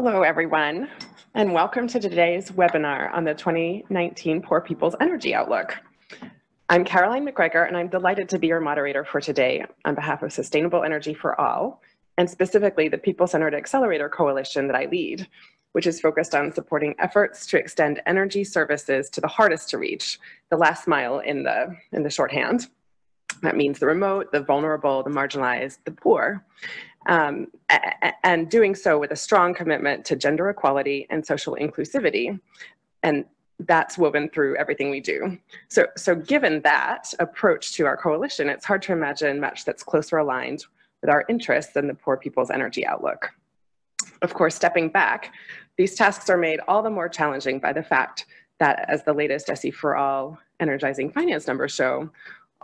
Hello, everyone, and welcome to today's webinar on the 2019 Poor People's Energy Outlook. I'm Caroline McGregor, and I'm delighted to be your moderator for today on behalf of Sustainable Energy for All, and specifically the People-Centered Accelerator Coalition that I lead, which is focused on supporting efforts to extend energy services to the hardest to reach, the last mile in the, in the shorthand. That means the remote, the vulnerable, the marginalized, the poor. Um, and doing so with a strong commitment to gender equality and social inclusivity. And that's woven through everything we do. So, so given that approach to our coalition, it's hard to imagine much that's closer aligned with our interests than the poor people's energy outlook. Of course, stepping back, these tasks are made all the more challenging by the fact that as the latest SE for All energizing finance numbers show,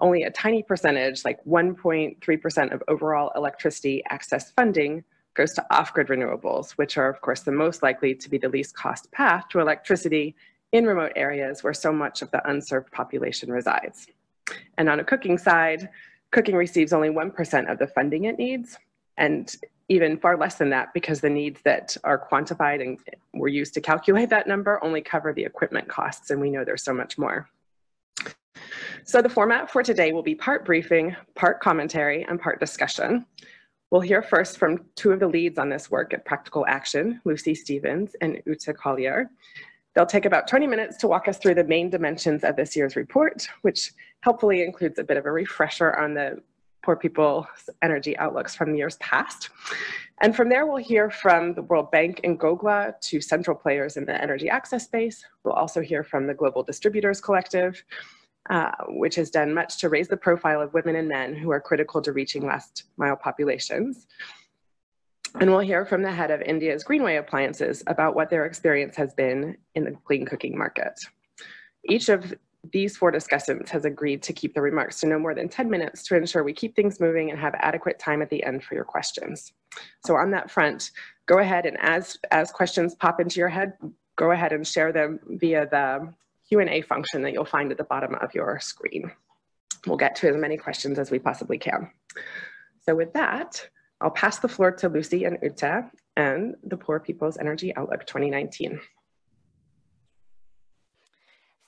only a tiny percentage, like 1.3% of overall electricity access funding goes to off-grid renewables, which are of course the most likely to be the least cost path to electricity in remote areas where so much of the unserved population resides. And on a cooking side, cooking receives only 1% of the funding it needs, and even far less than that because the needs that are quantified and were used to calculate that number only cover the equipment costs, and we know there's so much more. So the format for today will be part briefing, part commentary, and part discussion. We'll hear first from two of the leads on this work at Practical Action, Lucy Stevens and Ute Collier, They'll take about 20 minutes to walk us through the main dimensions of this year's report, which helpfully includes a bit of a refresher on the poor people's energy outlooks from years past. And from there, we'll hear from the World Bank and GOGLA, to central players in the energy access space. We'll also hear from the Global Distributors Collective, uh, which has done much to raise the profile of women and men who are critical to reaching last mile populations. And we'll hear from the head of India's Greenway Appliances about what their experience has been in the clean cooking market. Each of these four discussants has agreed to keep the remarks to no more than 10 minutes to ensure we keep things moving and have adequate time at the end for your questions. So on that front, go ahead and as, as questions pop into your head, go ahead and share them via the Q&A function that you'll find at the bottom of your screen. We'll get to as many questions as we possibly can. So with that, I'll pass the floor to Lucy and Ute and the Poor People's Energy Outlook 2019.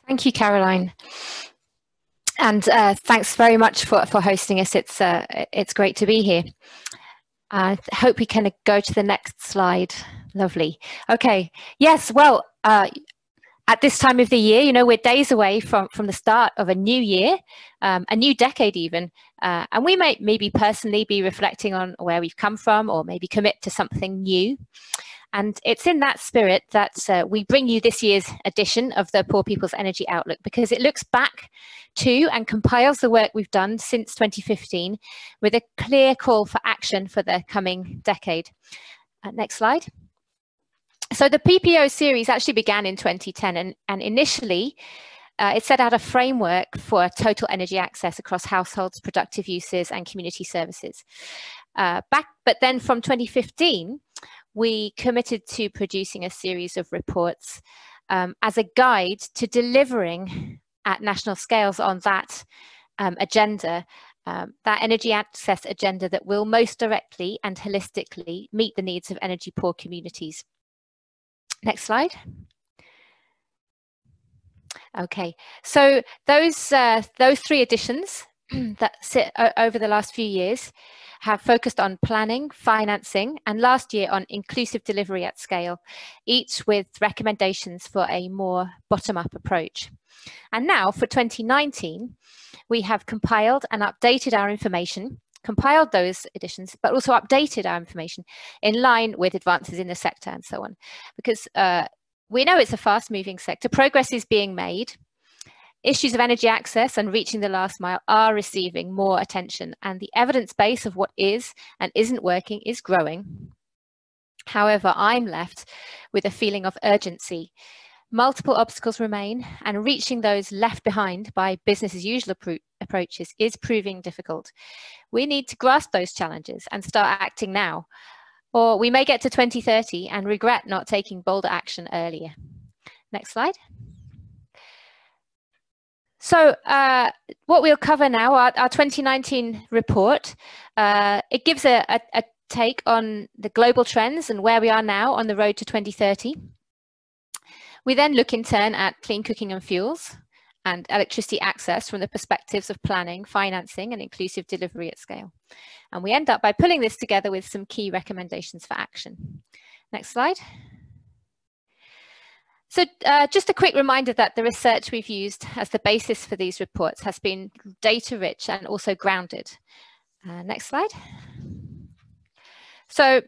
Thank you, Caroline. And uh, thanks very much for, for hosting us. It's, uh, it's great to be here. I hope we can go to the next slide. Lovely. Okay. Yes, well, uh, at this time of the year, you know, we're days away from, from the start of a new year, um, a new decade even. Uh, and we might maybe personally be reflecting on where we've come from or maybe commit to something new. And it's in that spirit that uh, we bring you this year's edition of the Poor People's Energy Outlook because it looks back to and compiles the work we've done since 2015 with a clear call for action for the coming decade. Uh, next slide so the PPO series actually began in 2010 and, and initially uh, it set out a framework for total energy access across households, productive uses and community services. Uh, back, but then from 2015, we committed to producing a series of reports um, as a guide to delivering at national scales on that um, agenda, um, that energy access agenda that will most directly and holistically meet the needs of energy poor communities. Next slide. Okay, so those uh, those three editions that sit over the last few years have focused on planning, financing, and last year on inclusive delivery at scale, each with recommendations for a more bottom-up approach. And now for 2019, we have compiled and updated our information compiled those editions, but also updated our information in line with advances in the sector and so on. Because uh, we know it's a fast moving sector, progress is being made. Issues of energy access and reaching the last mile are receiving more attention and the evidence base of what is and isn't working is growing. However, I'm left with a feeling of urgency Multiple obstacles remain, and reaching those left behind by business as usual appro approaches is proving difficult. We need to grasp those challenges and start acting now, or we may get to 2030 and regret not taking bolder action earlier. Next slide. So uh, what we'll cover now, our, our 2019 report, uh, it gives a, a, a take on the global trends and where we are now on the road to 2030. We then look in turn at clean cooking and fuels and electricity access from the perspectives of planning, financing and inclusive delivery at scale. And we end up by pulling this together with some key recommendations for action. Next slide. So uh, just a quick reminder that the research we've used as the basis for these reports has been data rich and also grounded. Uh, next slide. So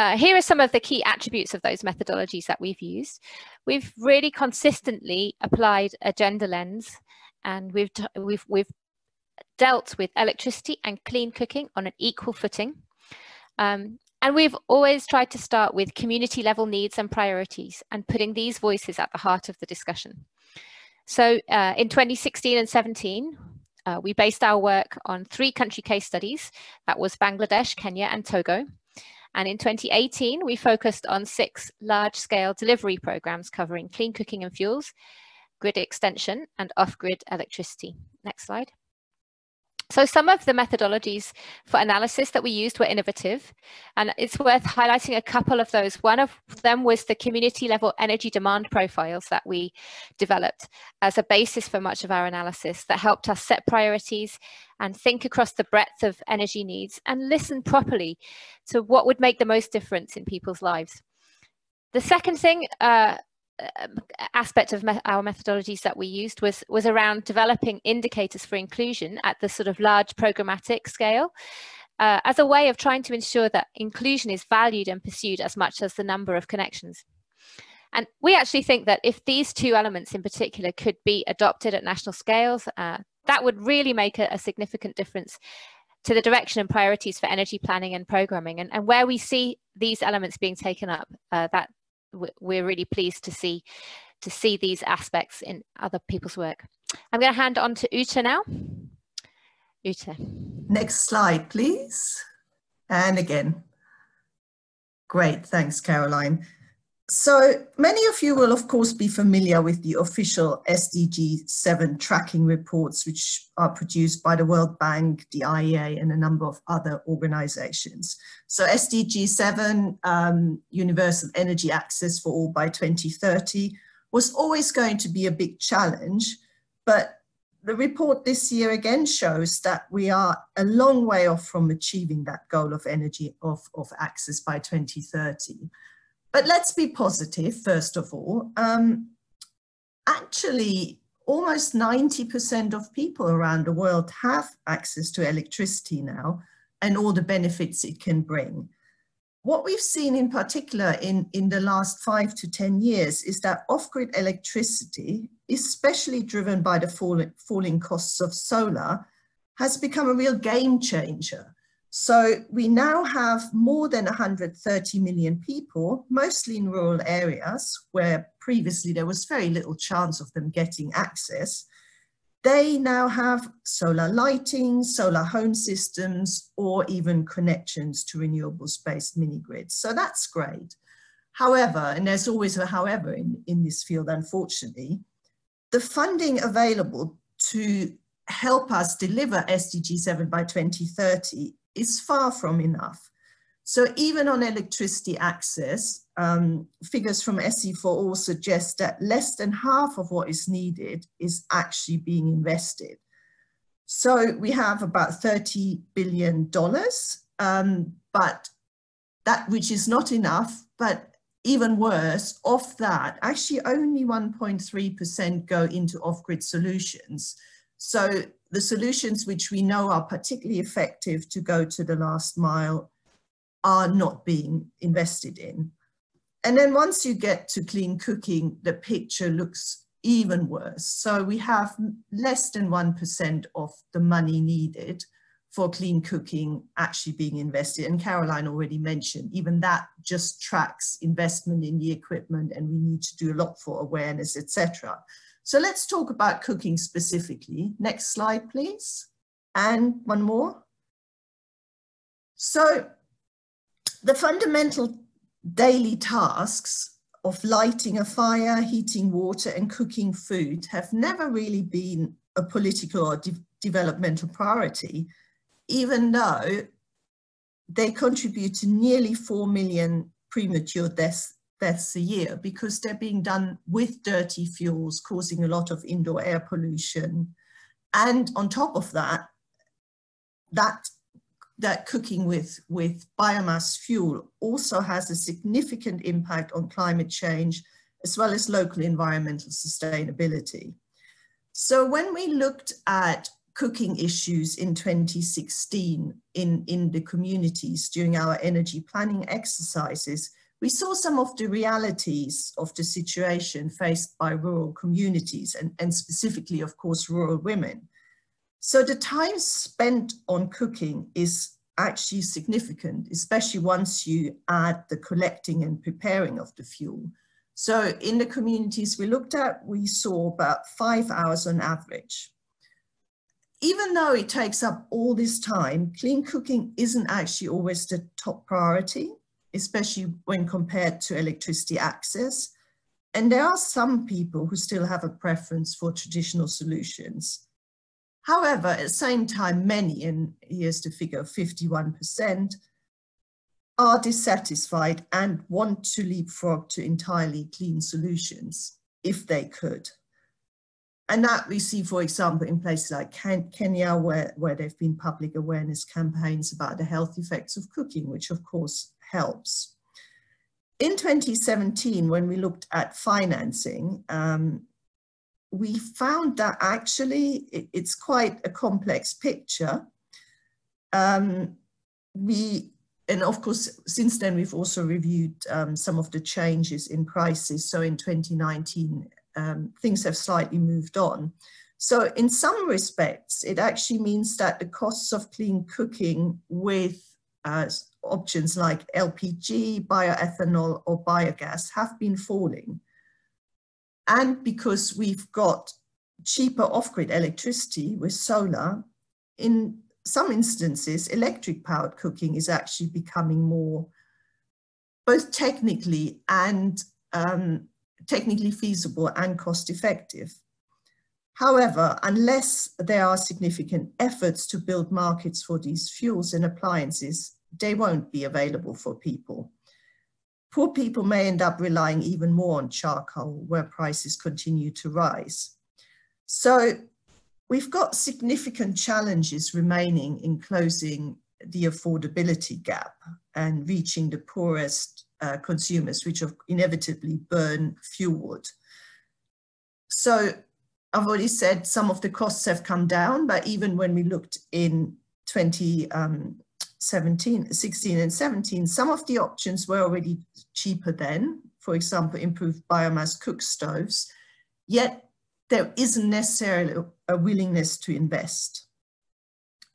uh, here are some of the key attributes of those methodologies that we've used. We've really consistently applied a gender lens and we've, we've, we've dealt with electricity and clean cooking on an equal footing. Um, and we've always tried to start with community level needs and priorities and putting these voices at the heart of the discussion. So uh, in 2016 and 17, uh, we based our work on three country case studies. That was Bangladesh, Kenya, and Togo. And in 2018, we focused on six large scale delivery programs covering clean cooking and fuels, grid extension, and off grid electricity. Next slide. So some of the methodologies for analysis that we used were innovative, and it's worth highlighting a couple of those. One of them was the community level energy demand profiles that we developed as a basis for much of our analysis that helped us set priorities and think across the breadth of energy needs and listen properly to what would make the most difference in people's lives. The second thing uh, aspect of me our methodologies that we used was was around developing indicators for inclusion at the sort of large programmatic scale uh, as a way of trying to ensure that inclusion is valued and pursued as much as the number of connections. And we actually think that if these two elements in particular could be adopted at national scales, uh, that would really make a, a, significant difference to the direction and priorities for energy planning and programming. And, and where we see these elements being taken up, uh, that we're really pleased to see to see these aspects in other people's work. I'm going to hand on to Ute now. Ute. Next slide, please. And again. Great, thanks, Caroline. So many of you will, of course, be familiar with the official SDG 7 tracking reports, which are produced by the World Bank, the IEA, and a number of other organizations. So SDG 7, um, Universal Energy Access for All by 2030, was always going to be a big challenge, but the report this year again shows that we are a long way off from achieving that goal of energy of, of access by 2030. But let's be positive, first of all. Um, actually, almost 90% of people around the world have access to electricity now and all the benefits it can bring. What we've seen in particular in, in the last five to 10 years is that off-grid electricity, especially driven by the fall, falling costs of solar, has become a real game changer. So we now have more than 130 million people, mostly in rural areas where previously there was very little chance of them getting access. They now have solar lighting, solar home systems, or even connections to renewables-based mini-grids. So that's great. However, and there's always a however in, in this field, unfortunately, the funding available to help us deliver SDG 7 by 2030 is far from enough. So even on electricity access, um, figures from SE4All suggest that less than half of what is needed is actually being invested. So we have about $30 billion, um, but that which is not enough, but even worse, of that, actually only 1.3% go into off-grid solutions. So the solutions which we know are particularly effective to go to the last mile are not being invested in. And then once you get to clean cooking, the picture looks even worse. So we have less than 1% of the money needed for clean cooking actually being invested. And Caroline already mentioned, even that just tracks investment in the equipment and we need to do a lot for awareness, etc. So let's talk about cooking specifically. Next slide, please. And one more. So the fundamental daily tasks of lighting a fire, heating water and cooking food have never really been a political or de developmental priority, even though they contribute to nearly 4 million premature deaths, deaths a year because they're being done with dirty fuels, causing a lot of indoor air pollution. And on top of that, that, that cooking with, with biomass fuel also has a significant impact on climate change, as well as local environmental sustainability. So when we looked at cooking issues in 2016 in, in the communities during our energy planning exercises, we saw some of the realities of the situation faced by rural communities and, and specifically, of course, rural women. So the time spent on cooking is actually significant, especially once you add the collecting and preparing of the fuel. So in the communities we looked at, we saw about five hours on average even though it takes up all this time, clean cooking isn't actually always the top priority, especially when compared to electricity access. And there are some people who still have a preference for traditional solutions. However, at the same time, many, and here's the figure 51%, are dissatisfied and want to leapfrog to entirely clean solutions if they could. And that we see, for example, in places like Kenya, where, where there have been public awareness campaigns about the health effects of cooking, which of course helps. In 2017, when we looked at financing, um, we found that actually it, it's quite a complex picture. Um, we, and of course, since then we've also reviewed um, some of the changes in prices. So in 2019, um, things have slightly moved on. So in some respects, it actually means that the costs of clean cooking with uh, options like LPG, bioethanol or biogas have been falling. And because we've got cheaper off-grid electricity with solar, in some instances, electric powered cooking is actually becoming more both technically and um, technically feasible and cost effective. However, unless there are significant efforts to build markets for these fuels and appliances, they won't be available for people. Poor people may end up relying even more on charcoal where prices continue to rise. So we've got significant challenges remaining in closing the affordability gap and reaching the poorest uh, consumers, which inevitably burn fuel wood. So I've already said some of the costs have come down, but even when we looked in 20, um, 16 and 17, some of the options were already cheaper then, for example, improved biomass cook stoves, yet there isn't necessarily a willingness to invest.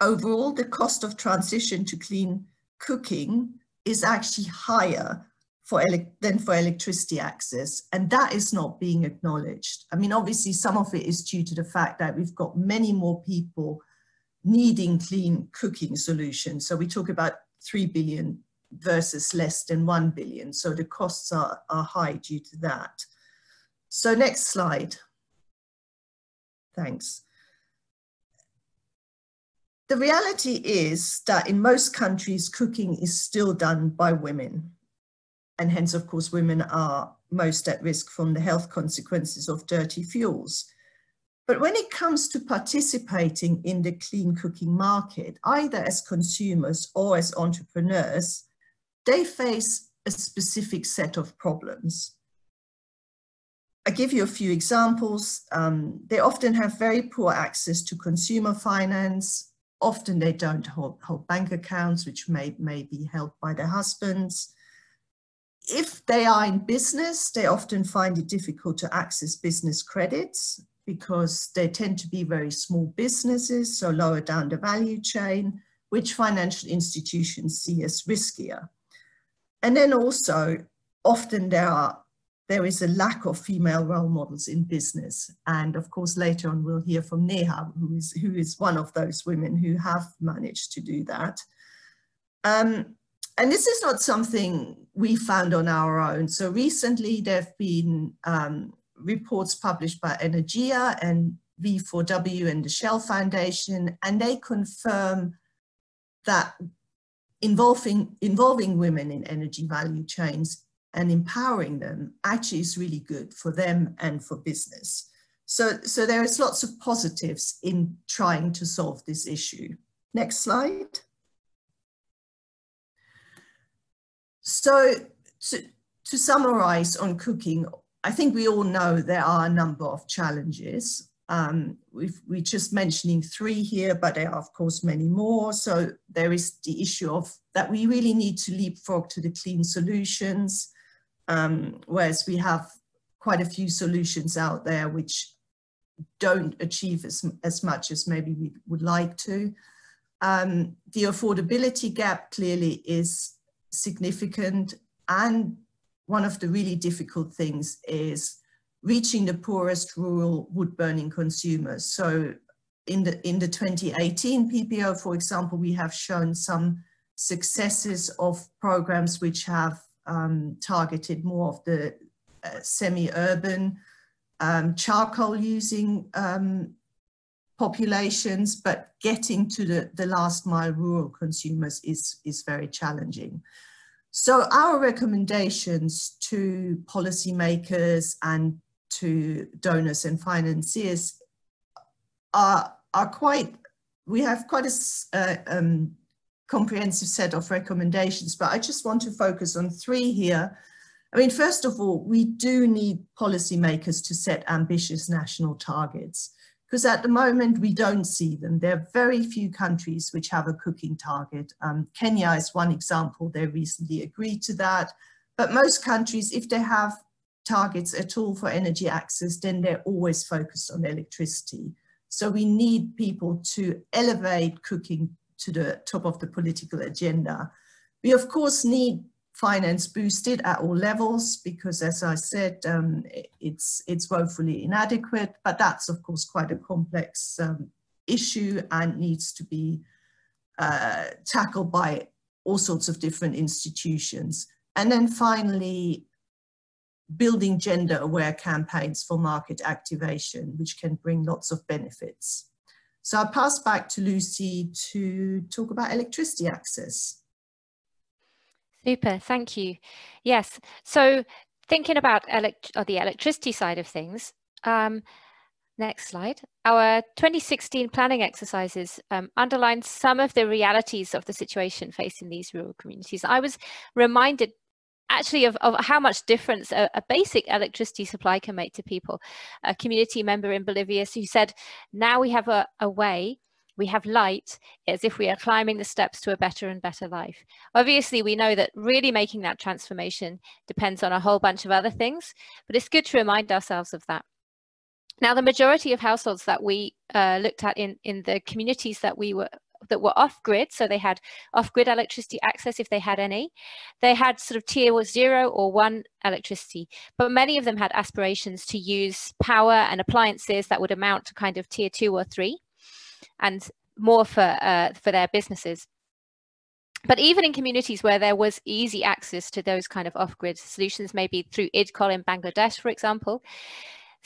Overall, the cost of transition to clean cooking is actually higher for than for electricity access. And that is not being acknowledged. I mean, obviously some of it is due to the fact that we've got many more people needing clean cooking solutions. So we talk about 3 billion versus less than 1 billion. So the costs are, are high due to that. So next slide. Thanks. The reality is that in most countries, cooking is still done by women and hence, of course, women are most at risk from the health consequences of dirty fuels. But when it comes to participating in the clean cooking market, either as consumers or as entrepreneurs, they face a specific set of problems. I give you a few examples. Um, they often have very poor access to consumer finance. Often they don't hold, hold bank accounts, which may, may be held by their husbands if they are in business, they often find it difficult to access business credits because they tend to be very small businesses, so lower down the value chain, which financial institutions see as riskier. And then also, often there are there is a lack of female role models in business. And of course, later on, we'll hear from Neha, who is, who is one of those women who have managed to do that. Um, and this is not something we found on our own. So recently there have been um, reports published by Energia and V4W and the Shell Foundation, and they confirm that involving, involving women in energy value chains and empowering them actually is really good for them and for business. So, so there is lots of positives in trying to solve this issue. Next slide. So to, to summarize on cooking, I think we all know there are a number of challenges. Um, we're just mentioning three here, but there are of course many more. So there is the issue of that we really need to leapfrog to the clean solutions, um, whereas we have quite a few solutions out there which don't achieve as, as much as maybe we would like to. Um, the affordability gap clearly is significant and one of the really difficult things is reaching the poorest rural wood burning consumers. So in the, in the 2018 PPO, for example, we have shown some successes of programs which have um, targeted more of the uh, semi-urban um, charcoal using um, populations, but getting to the, the last mile rural consumers is, is very challenging. So our recommendations to policymakers and to donors and financiers are, are quite, we have quite a uh, um, comprehensive set of recommendations, but I just want to focus on three here. I mean, first of all, we do need policymakers to set ambitious national targets because at the moment we don't see them. There are very few countries which have a cooking target. Um, Kenya is one example, they recently agreed to that. But most countries, if they have targets at all for energy access, then they're always focused on electricity. So we need people to elevate cooking to the top of the political agenda. We of course need finance boosted at all levels because as I said, um, it's, it's woefully inadequate, but that's of course quite a complex um, issue and needs to be uh, tackled by all sorts of different institutions. And then finally, building gender aware campaigns for market activation, which can bring lots of benefits. So I'll pass back to Lucy to talk about electricity access. Super, thank you. Yes, so thinking about elect the electricity side of things, um, next slide. Our 2016 planning exercises um, underlined some of the realities of the situation facing these rural communities. I was reminded actually of, of how much difference a, a, basic electricity supply can make to people. A community member in Bolivia who said, now we have a, a way, we have light as if we are climbing the steps to a better and better life. Obviously, we know that really making that transformation depends on a whole bunch of other things, but it's good to remind ourselves of that. Now, the majority of households that we uh, looked at in, in the communities that we were that were off grid, so they had off grid electricity access if they had any. They had sort of tier zero or one electricity, but many of them had aspirations to use power and appliances that would amount to kind of tier two or three, and more for uh, for their businesses. But even in communities where there was easy access to those kind of off-grid solutions, maybe through IDCOL in Bangladesh, for example,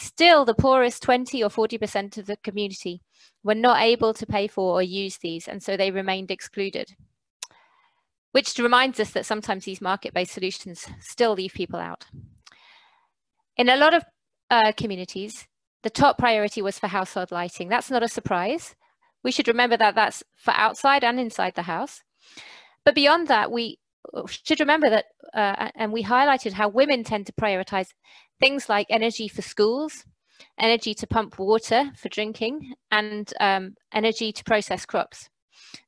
Still, the poorest 20 or 40% of the community were not able to pay for or use these, and so they remained excluded. Which reminds us that sometimes these market-based solutions still leave people out. In a lot of uh, communities, the top priority was for household lighting. That's not a surprise. We should remember that that's for outside and inside the house. But beyond that, we should remember that, uh, and we highlighted how women tend to prioritize things like energy for schools, energy to pump water for drinking, and um, energy to process crops.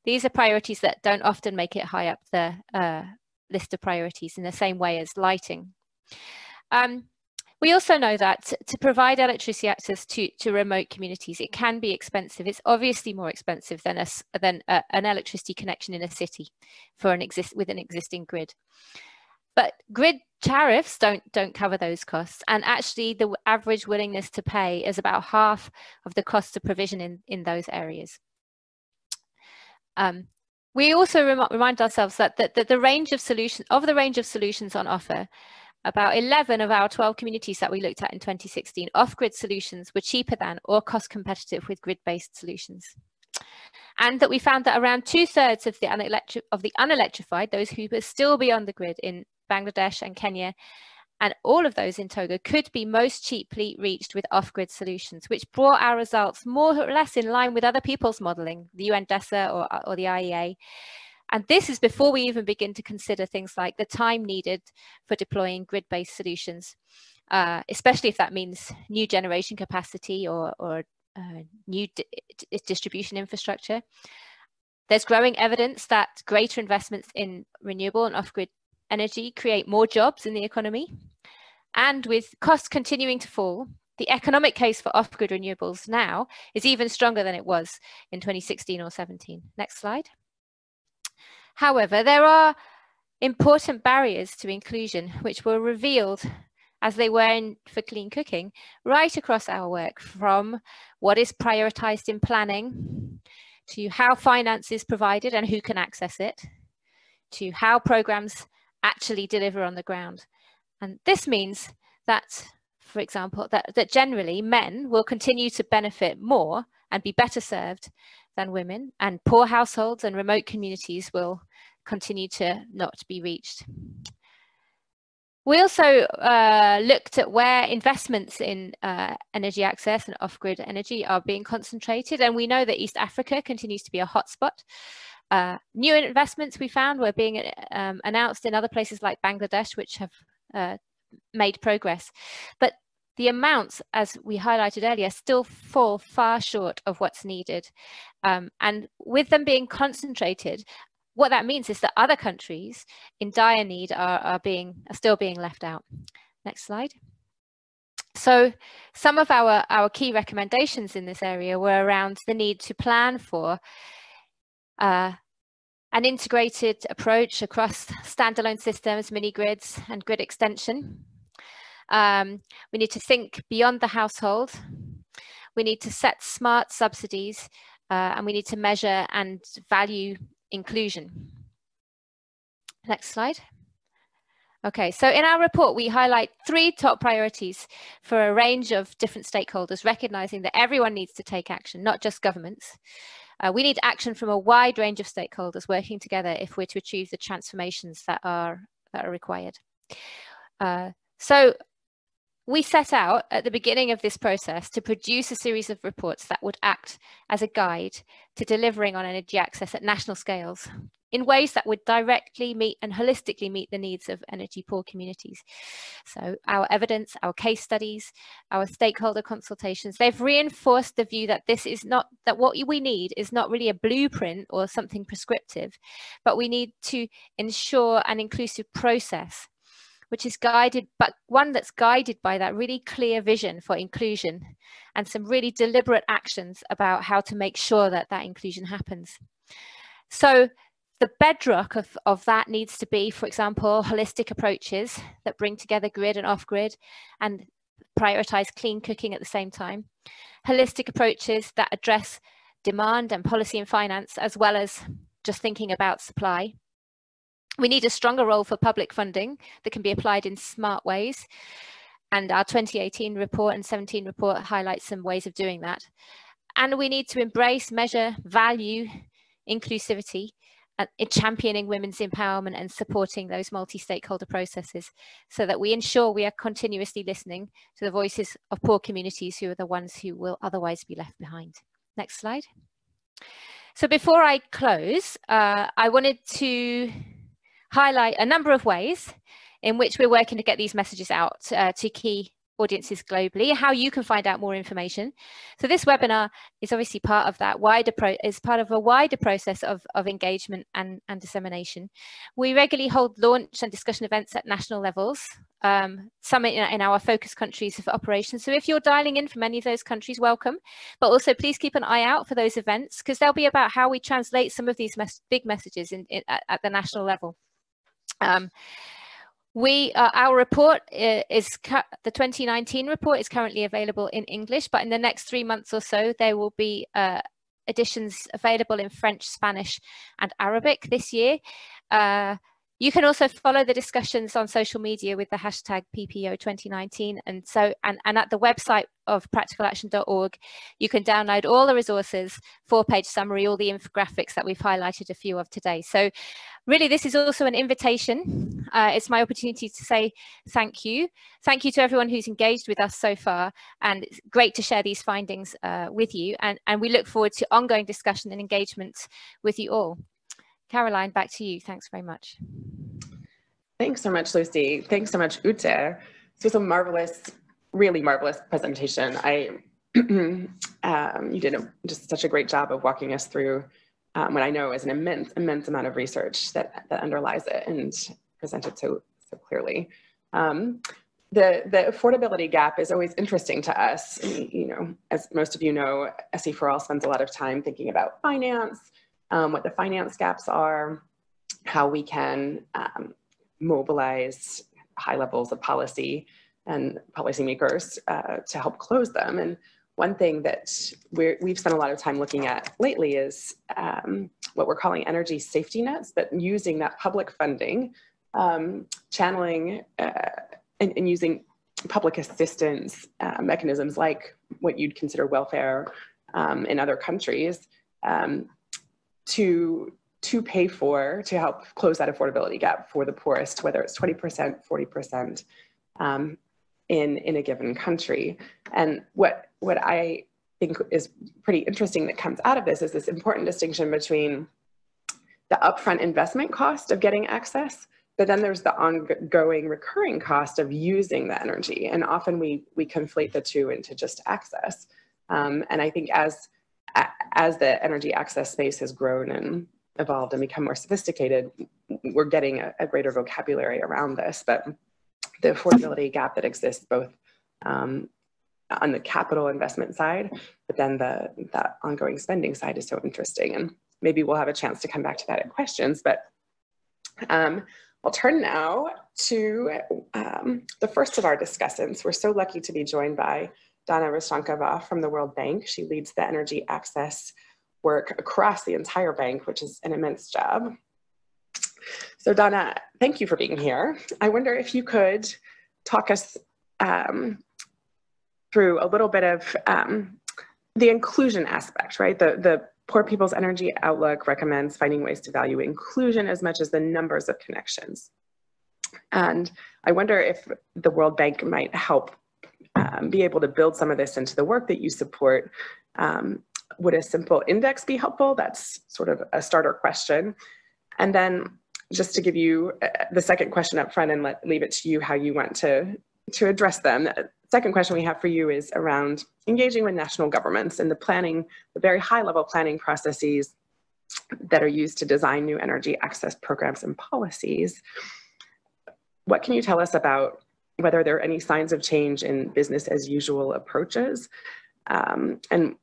These are priorities that don't often make it high up the uh, list of priorities in the same way as lighting. Um, we also know that to provide electricity access to, to remote communities, it can be expensive. It's obviously more expensive than, a, than a, an electricity connection in a city for an exist, with an existing grid. But grid tariffs don't don't cover those costs and actually the average willingness to pay is about half of the cost of provision in in those areas um, we also rem remind ourselves that, that, that the range of solutions of the range of solutions on offer about 11 of our 12 communities that we looked at in 2016 off-grid solutions were cheaper than or cost competitive with grid-based solutions and that we found that around two thirds of the, of the unelectrified, those who were still beyond the grid in Bangladesh and Kenya, and all of those in Togo could be most cheaply reached with off-grid solutions, which brought our results more or less in line with other people's modelling, the UNDESA or, or the IEA. And this is before we even begin to consider things like the time needed for deploying grid-based solutions, uh, especially if that means new generation capacity or, or uh, new di distribution infrastructure. There's growing evidence that greater investments in renewable and off-grid energy create more jobs in the economy. And with costs continuing to fall, the economic case for off-grid renewables now is even stronger than it was in 2016 or 17. Next slide. However, there are important barriers to inclusion which were revealed as they were in, for clean cooking right across our work from what is prioritized in planning to how finance is provided and who can access it to how programs actually deliver on the ground. And this means that, for example, that, that generally men will continue to benefit more and be better served than women, and poor households and remote communities will continue to not be reached. We also uh, looked at where investments in uh, energy access and off-grid energy are being concentrated, and we know that East Africa continues to be a hotspot. Uh, new investments we found were being um, announced in other places like Bangladesh, which have uh, made progress. But the amounts, as we highlighted earlier, still fall far short of what's needed. Um, and with them being concentrated, what that means is that other countries in dire need are, are, being, are still being left out. Next slide. So some of our, our key recommendations in this area were around the need to plan for uh, an integrated approach across standalone systems, mini grids, and grid extension. Um, we need to think beyond the household. We need to set smart subsidies, uh, and we need to measure and value inclusion. Next slide. Okay, so in our report, we highlight three top priorities for a range of different stakeholders, recognizing that everyone needs to take action, not just governments. Uh, we need action from a wide range of stakeholders working together if we're to achieve the transformations that are, that are required. Uh, so we set out at the beginning of this process to produce a series of reports that would act as a guide to delivering on energy access at national scales in ways that would directly meet and holistically meet the needs of energy poor communities. So our evidence, our case studies, our stakeholder consultations, they've reinforced the view that this is not, that what we need is not really a blueprint or something prescriptive, but we need to ensure an inclusive process which is guided, but one that's guided by that really clear vision for inclusion and some really deliberate actions about how to make sure that that inclusion happens. So the bedrock of, of that needs to be, for example, holistic approaches that bring together grid and off grid and prioritize clean cooking at the same time. Holistic approaches that address demand and policy and finance, as well as just thinking about supply we need a stronger role for public funding that can be applied in smart ways. And our 2018 report and 17 report highlights some ways of doing that. And we need to embrace, measure, value inclusivity uh, in championing women's empowerment and supporting those multi-stakeholder processes so that we ensure we are continuously listening to the voices of poor communities who are the ones who will otherwise be left behind. Next slide. So before I close, uh, I wanted to highlight a number of ways in which we're working to get these messages out uh, to key audiences globally, how you can find out more information. So this webinar is obviously part of that wider pro is part of a wider process of, of engagement and, and dissemination. We regularly hold launch and discussion events at national levels, um, some in, in, our focus countries of operations. So if you're dialing in from any of those countries, welcome. But also please keep an eye out for those events because they'll be about how we translate some of these mes big messages in, in, at, at the national level. Um, we, uh, our report is, the 2019 report is currently available in English, but in the next three months or so, there will be uh, editions available in French, Spanish, and Arabic this year. Uh, You can also follow the discussions on social media with the hashtag PPO2019. And so, and, and at the website of practicalaction.org, you can download all the resources, four page summary, all the infographics that we've highlighted a few of today. So really, this is also an invitation. Uh, it's my opportunity to say thank you. Thank you to everyone who's engaged with us so far. And it's great to share these findings uh, with you. And, and we look forward to ongoing discussion and engagement with you all. Caroline, back to you. Thanks very much. Thanks so much, Lucy. Thanks so much, Ute. This was a marvelous, really marvelous presentation. I, um, you did a, just such a great job of walking us through um, what I know is an immense, immense amount of research that, that underlies it and presented so, so clearly. Um, the, the affordability gap is always interesting to us. You know, as most of you know, SE4All spends a lot of time thinking about finance, um, what the finance gaps are, how we can um, mobilize high levels of policy and policymakers uh, to help close them. And one thing that we have spent a lot of time looking at lately is um, what we're calling energy safety nets, but using that public funding, um, channeling uh, and, and, using public assistance uh, mechanisms like what you'd consider welfare um, in other countries um, to to pay for to help close that affordability gap for the poorest, whether it's 20%, 40% um, in, in a given country. And what, what I think is pretty interesting that comes out of this is this important distinction between the upfront investment cost of getting access, but then there's the ongoing recurring cost of using the energy. And often we, we conflate the two into just access. Um, and I think as as the energy access space has grown and evolved and become more sophisticated, we're getting a, a greater vocabulary around this. But the affordability gap that exists both um, on the capital investment side, but then the, the ongoing spending side is so interesting. And maybe we'll have a chance to come back to that in questions. But um, I'll turn now to um, the first of our discussants. We're so lucky to be joined by Dana Rysankova from the World Bank. She leads the energy access work across the entire bank, which is an immense job. So Dana, thank you for being here. I wonder if you could talk us um, through a little bit of um, the inclusion aspect, right? The, the Poor People's Energy Outlook recommends finding ways to value inclusion as much as the numbers of connections. And I wonder if the World Bank might help um, be able to build some of this into the work that you support. Um, would a simple index be helpful? That's sort of a starter question. And then just to give you uh, the second question up front and let, leave it to you how you want to, to address them. The second question we have for you is around engaging with national governments and the planning, the very high level planning processes that are used to design new energy access programs and policies. What can you tell us about whether there are any signs of change in business as usual approaches, um, and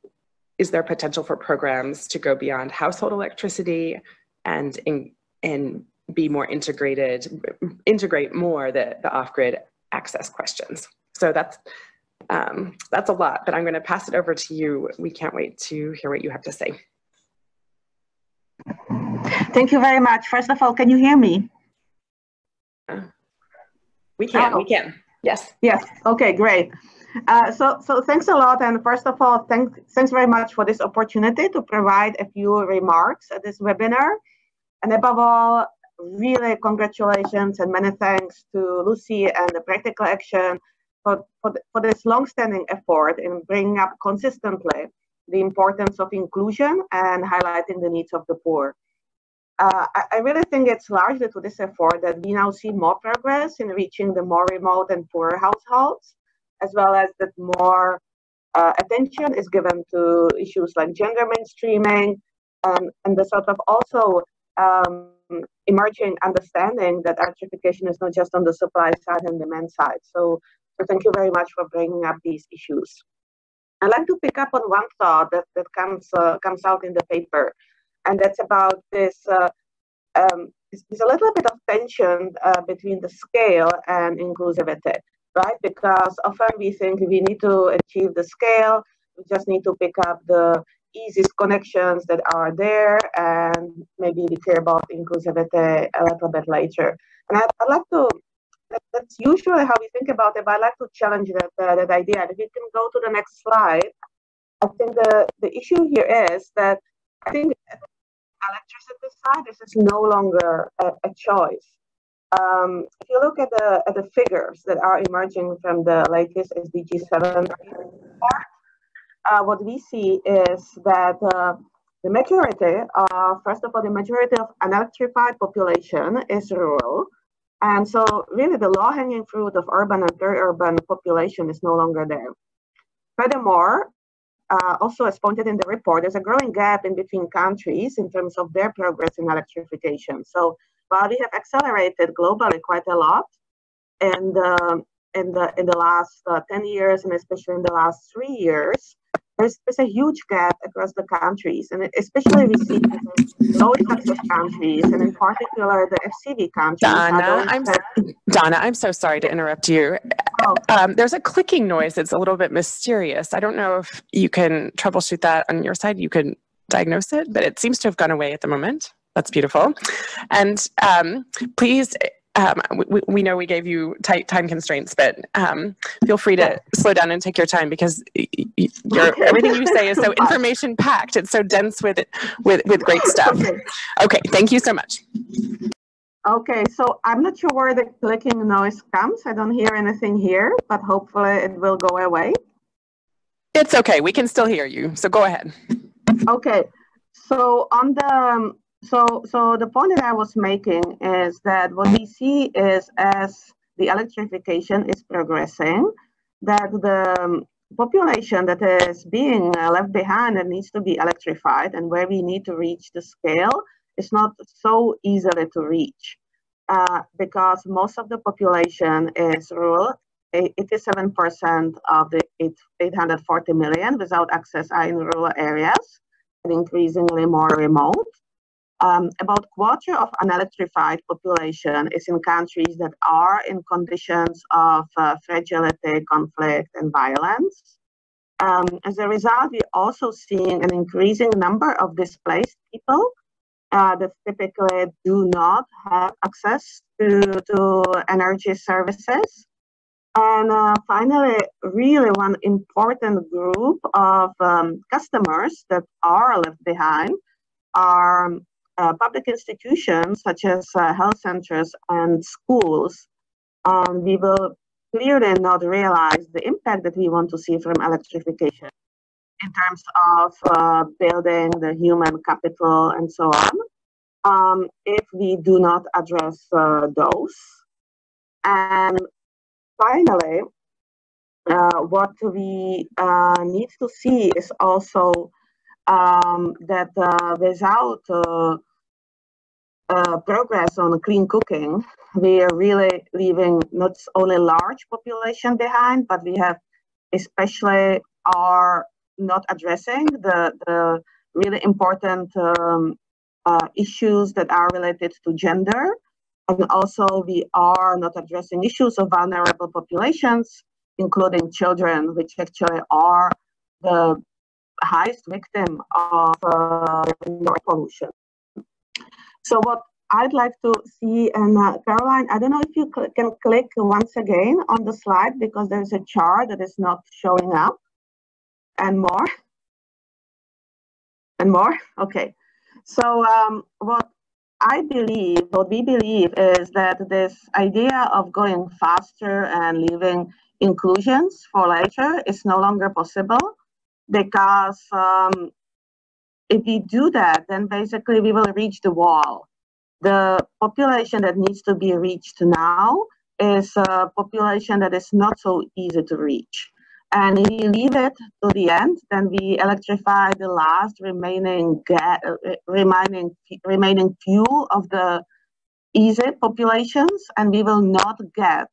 is there potential for programs to go beyond household electricity and in, and be more integrated, integrate more the, the off-grid access questions. So that's um, that's a lot, but I'm going to pass it over to you. We can't wait to hear what you have to say. Thank you very much. First of all, can you hear me? We can, oh. we can. Yes. Yes. Okay, great. Uh, so, so thanks a lot. And first of all, thanks, thanks very much for this opportunity to provide a few remarks at this webinar. And above all, really congratulations and many thanks to Lucy and the Practical Action for, for, the, for this long-standing effort in bringing up consistently the importance of inclusion and highlighting the needs of the poor. Uh, I, I, really think it's largely to this effort that we now see more progress in reaching the more remote and poorer households, as well as that more uh, attention is given to issues like gender mainstreaming um, and the sort of also um, emerging understanding that electrification is not just on the supply side and demand side. So, so thank you very much for bringing up these issues. I'd like to pick up on one thought that, that comes, uh, comes out in the paper and that's about this. Uh, um, there's a little bit of tension uh, between the scale and inclusivity, right? Because often we think we need to achieve the scale, we just need to pick up the easiest connections that are there, and maybe we care about inclusivity a little bit later. And I'd, I'd like to, that's usually how we think about it, but I'd like to challenge that, uh, that idea. And if you can go to the next slide, I think the, the issue here is that I think electricity side, this is no longer a, a choice. Um, if you look at the at the figures that are emerging from the latest SDG 7 report, uh, what we see is that uh, the majority, uh, first of all, the majority of unelectrified population is rural. And so really the low-hanging fruit of urban and peri-urban population is no longer there. Furthermore, uh, also as pointed in the report, there's a growing gap in between countries in terms of their progress in electrification. So while we have accelerated globally quite a lot, and um, in the in the last uh, 10 years, and especially in the last three years, there's, there's a huge gap across the countries, and especially we see low access countries, and in particular the FCV countries. Dana, I'm Dana, I'm so sorry to interrupt you. Oh. Um, there's a clicking noise that's a little bit mysterious. I don't know if you can troubleshoot that on your side. You can diagnose it, but it seems to have gone away at the moment. That's beautiful. And um, please um, we, we, know we gave you tight time constraints, but um, feel free to slow down and take your time because everything you say is so information packed. It's so dense with with with great stuff. Okay. okay, thank you so much. Okay, so I'm not sure where the clicking noise comes. I don't hear anything here, but hopefully it will go away. It's okay. We can still hear you. So go ahead. Okay. So on the um, so, so the point that I was making is that what we see is as the electrification is progressing, that the um, population that is being left behind and needs to be electrified and where we need to reach the scale is not so easily to reach uh, because most of the population is rural. 87% of the 840 million without access are in rural areas and increasingly more remote. Um, about quarter of unelectrified population is in countries that are in conditions of uh, fragility, conflict, and violence. Um, as a result, we're also seeing an increasing number of displaced people uh, that typically do not have access to, to energy services. And uh, finally, really one important group of um, customers that are left behind are uh, public institutions such as uh, health centers and schools, um, we will clearly not realize the impact that we want to see from electrification in terms of uh, building the human capital and so on, um, if we do not address uh, those. And finally, uh, what we uh, need to see is also um, that without uh, progress on clean cooking, we are really leaving not only large population behind, but we have especially are not addressing the, the really important um, uh, issues that are related to gender. And also we are not addressing issues of vulnerable populations, including children, which actually are the highest victim of uh, pollution. So what I'd like to see, and uh, Caroline, I don't know if you cl can click once again on the slide because there's a chart that is not showing up. And more. And more, okay. So um, what I believe, what we believe is that this idea of going faster and leaving inclusions for later is no longer possible because um, if we do that, then basically we will reach the wall. The population that needs to be reached now is a population that is not so easy to reach. And if we leave it to the end, then we electrify the last remaining uh, remaining remaining few of the easy populations, and we will not get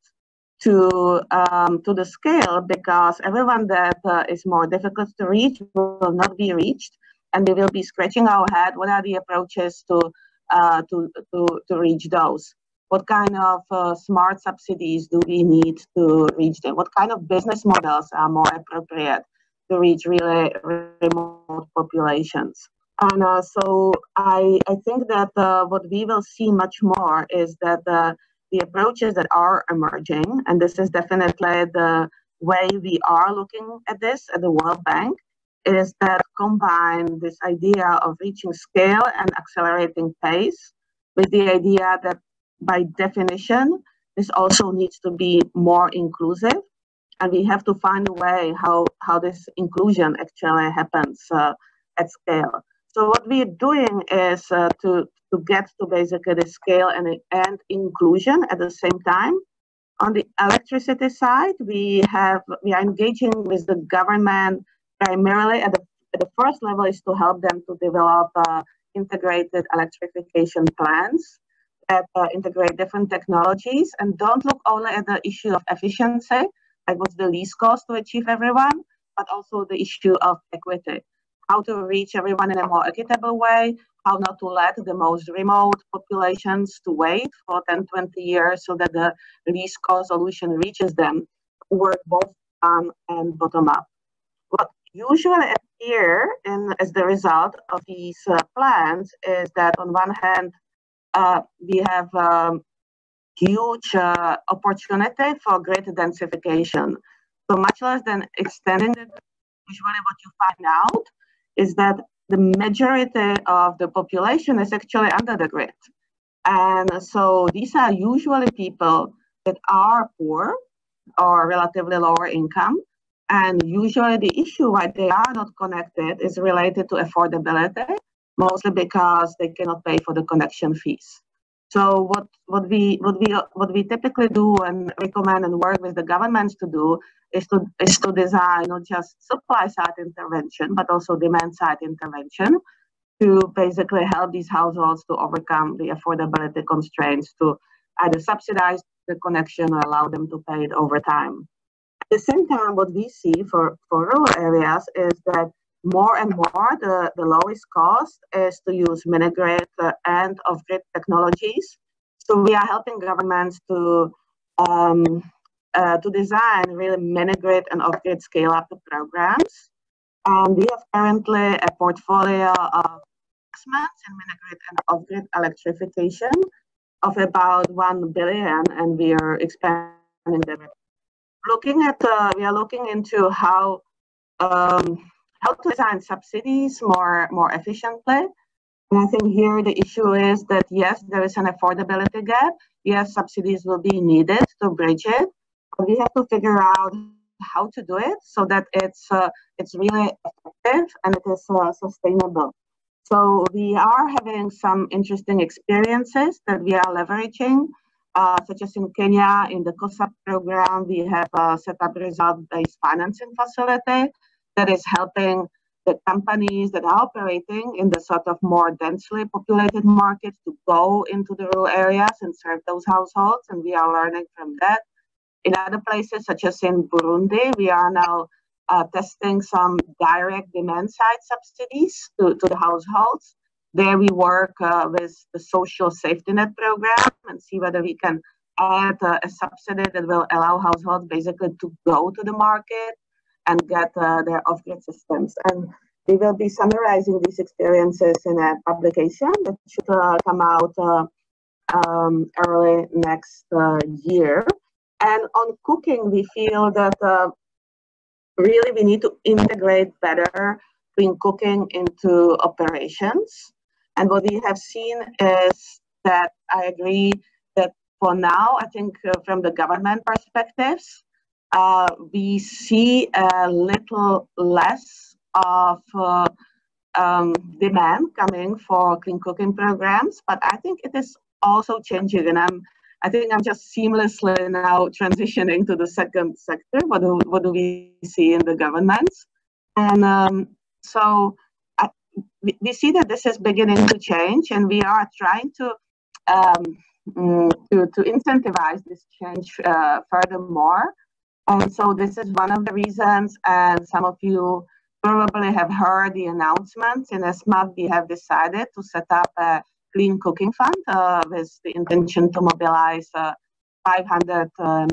to um, to the scale because everyone that uh, is more difficult to reach will not be reached and we will be scratching our head. What are the approaches to uh, to, to to reach those? What kind of uh, smart subsidies do we need to reach them? What kind of business models are more appropriate to reach really remote populations. And uh, so I, I think that uh, what we will see much more is that the, the approaches that are emerging, and this is definitely the way we are looking at this at the World Bank, is that combine this idea of reaching scale and accelerating pace with the idea that by definition, this also needs to be more inclusive. And we have to find a way how, how this inclusion actually happens uh, at scale. So what we're doing is uh, to, to get to basically the scale and, and inclusion at the same time. On the electricity side, we have we are engaging with the government primarily at the, at the first level is to help them to develop uh, integrated electrification plans that uh, integrate different technologies and don't look only at the issue of efficiency, like what's the least cost to achieve everyone, but also the issue of equity. How to reach everyone in a more equitable way, how not to let the most remote populations to wait for 10, 20 years so that the least cost solution reaches them, work both on and bottom up. What usually appear in, as the result of these uh, plans is that on one hand, uh, we have um, huge uh, opportunity for greater densification. So much less than extending it, usually what you find out is that the majority of the population is actually under the grid. And so these are usually people that are poor or relatively lower income. And usually the issue why they are not connected is related to affordability mostly because they cannot pay for the connection fees. So what, what we what we what we typically do and recommend and work with the governments to do is to is to design not just supply side intervention but also demand side intervention to basically help these households to overcome the affordability constraints to either subsidize the connection or allow them to pay it over time. The same time, what we see for, for rural areas is that more and more the, the lowest cost is to use mini-grid uh, and off-grid technologies. So we are helping governments to um, uh, to design really mini-grid and off-grid scale-up programs. And we have currently a portfolio of investments in mini-grid and off-grid electrification of about 1 billion, and we are expanding them. Looking at, uh, we are looking into how um, how to design subsidies more, more efficiently. And I think here the issue is that yes, there is an affordability gap. Yes, subsidies will be needed to bridge it, but we have to figure out how to do it so that it's uh, it's really effective and it is uh, sustainable. So we are having some interesting experiences that we are leveraging, uh, such as in Kenya in the KOSAP program, we have uh, set up result-based financing facility that is helping the companies that are operating in the sort of more densely populated markets to go into the rural areas and serve those households. And we are learning from that. In other places, such as in Burundi, we are now uh, testing some direct demand side subsidies to, to the households. There we work uh, with the social safety net program and see whether we can add uh, a subsidy that will allow households basically to go to the market and get uh, their off-grid systems. And we will be summarizing these experiences in a publication that should uh, come out uh, um, early next uh, year. And on cooking, we feel that really we need to integrate better clean cooking into operations. And what we have seen is that I agree that for now, I think uh, from the government perspectives, uh, we see a little less of uh, um, demand coming for clean cooking programs, but I think it is also changing, and I'm I think I'm just seamlessly now transitioning to the second sector. What do, what do we see in the governments? And um, so we, see that this is beginning to change, and we are trying to um, mm, to, to incentivize this change uh, furthermore. And so this is one of the reasons, and some of you probably have heard the announcements. In ESMAP, we have decided to set up a clean cooking fund uh, with the intention to mobilize uh, $500 uh.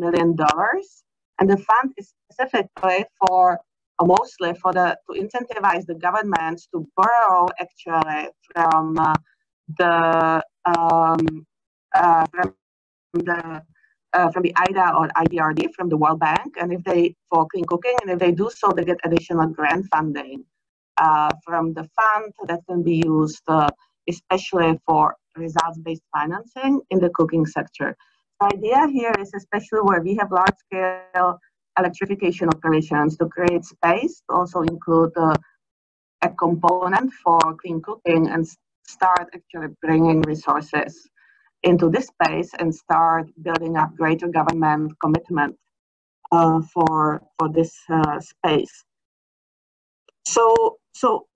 And the fund is specifically for mostly for the to incentivize the governments to borrow actually from uh, the um, uh, from the uh, from the IDA or IBRD from the World Bank, and if they for clean cooking, and if they do so, they get additional grant funding uh, from the fund that can be used, uh, especially for results-based financing in the cooking sector. The idea here is especially where we have large-scale electrification operations to create space to also include uh, a component for clean cooking and start actually bringing resources into this space and start building up greater government commitment uh, for for this uh, space. So so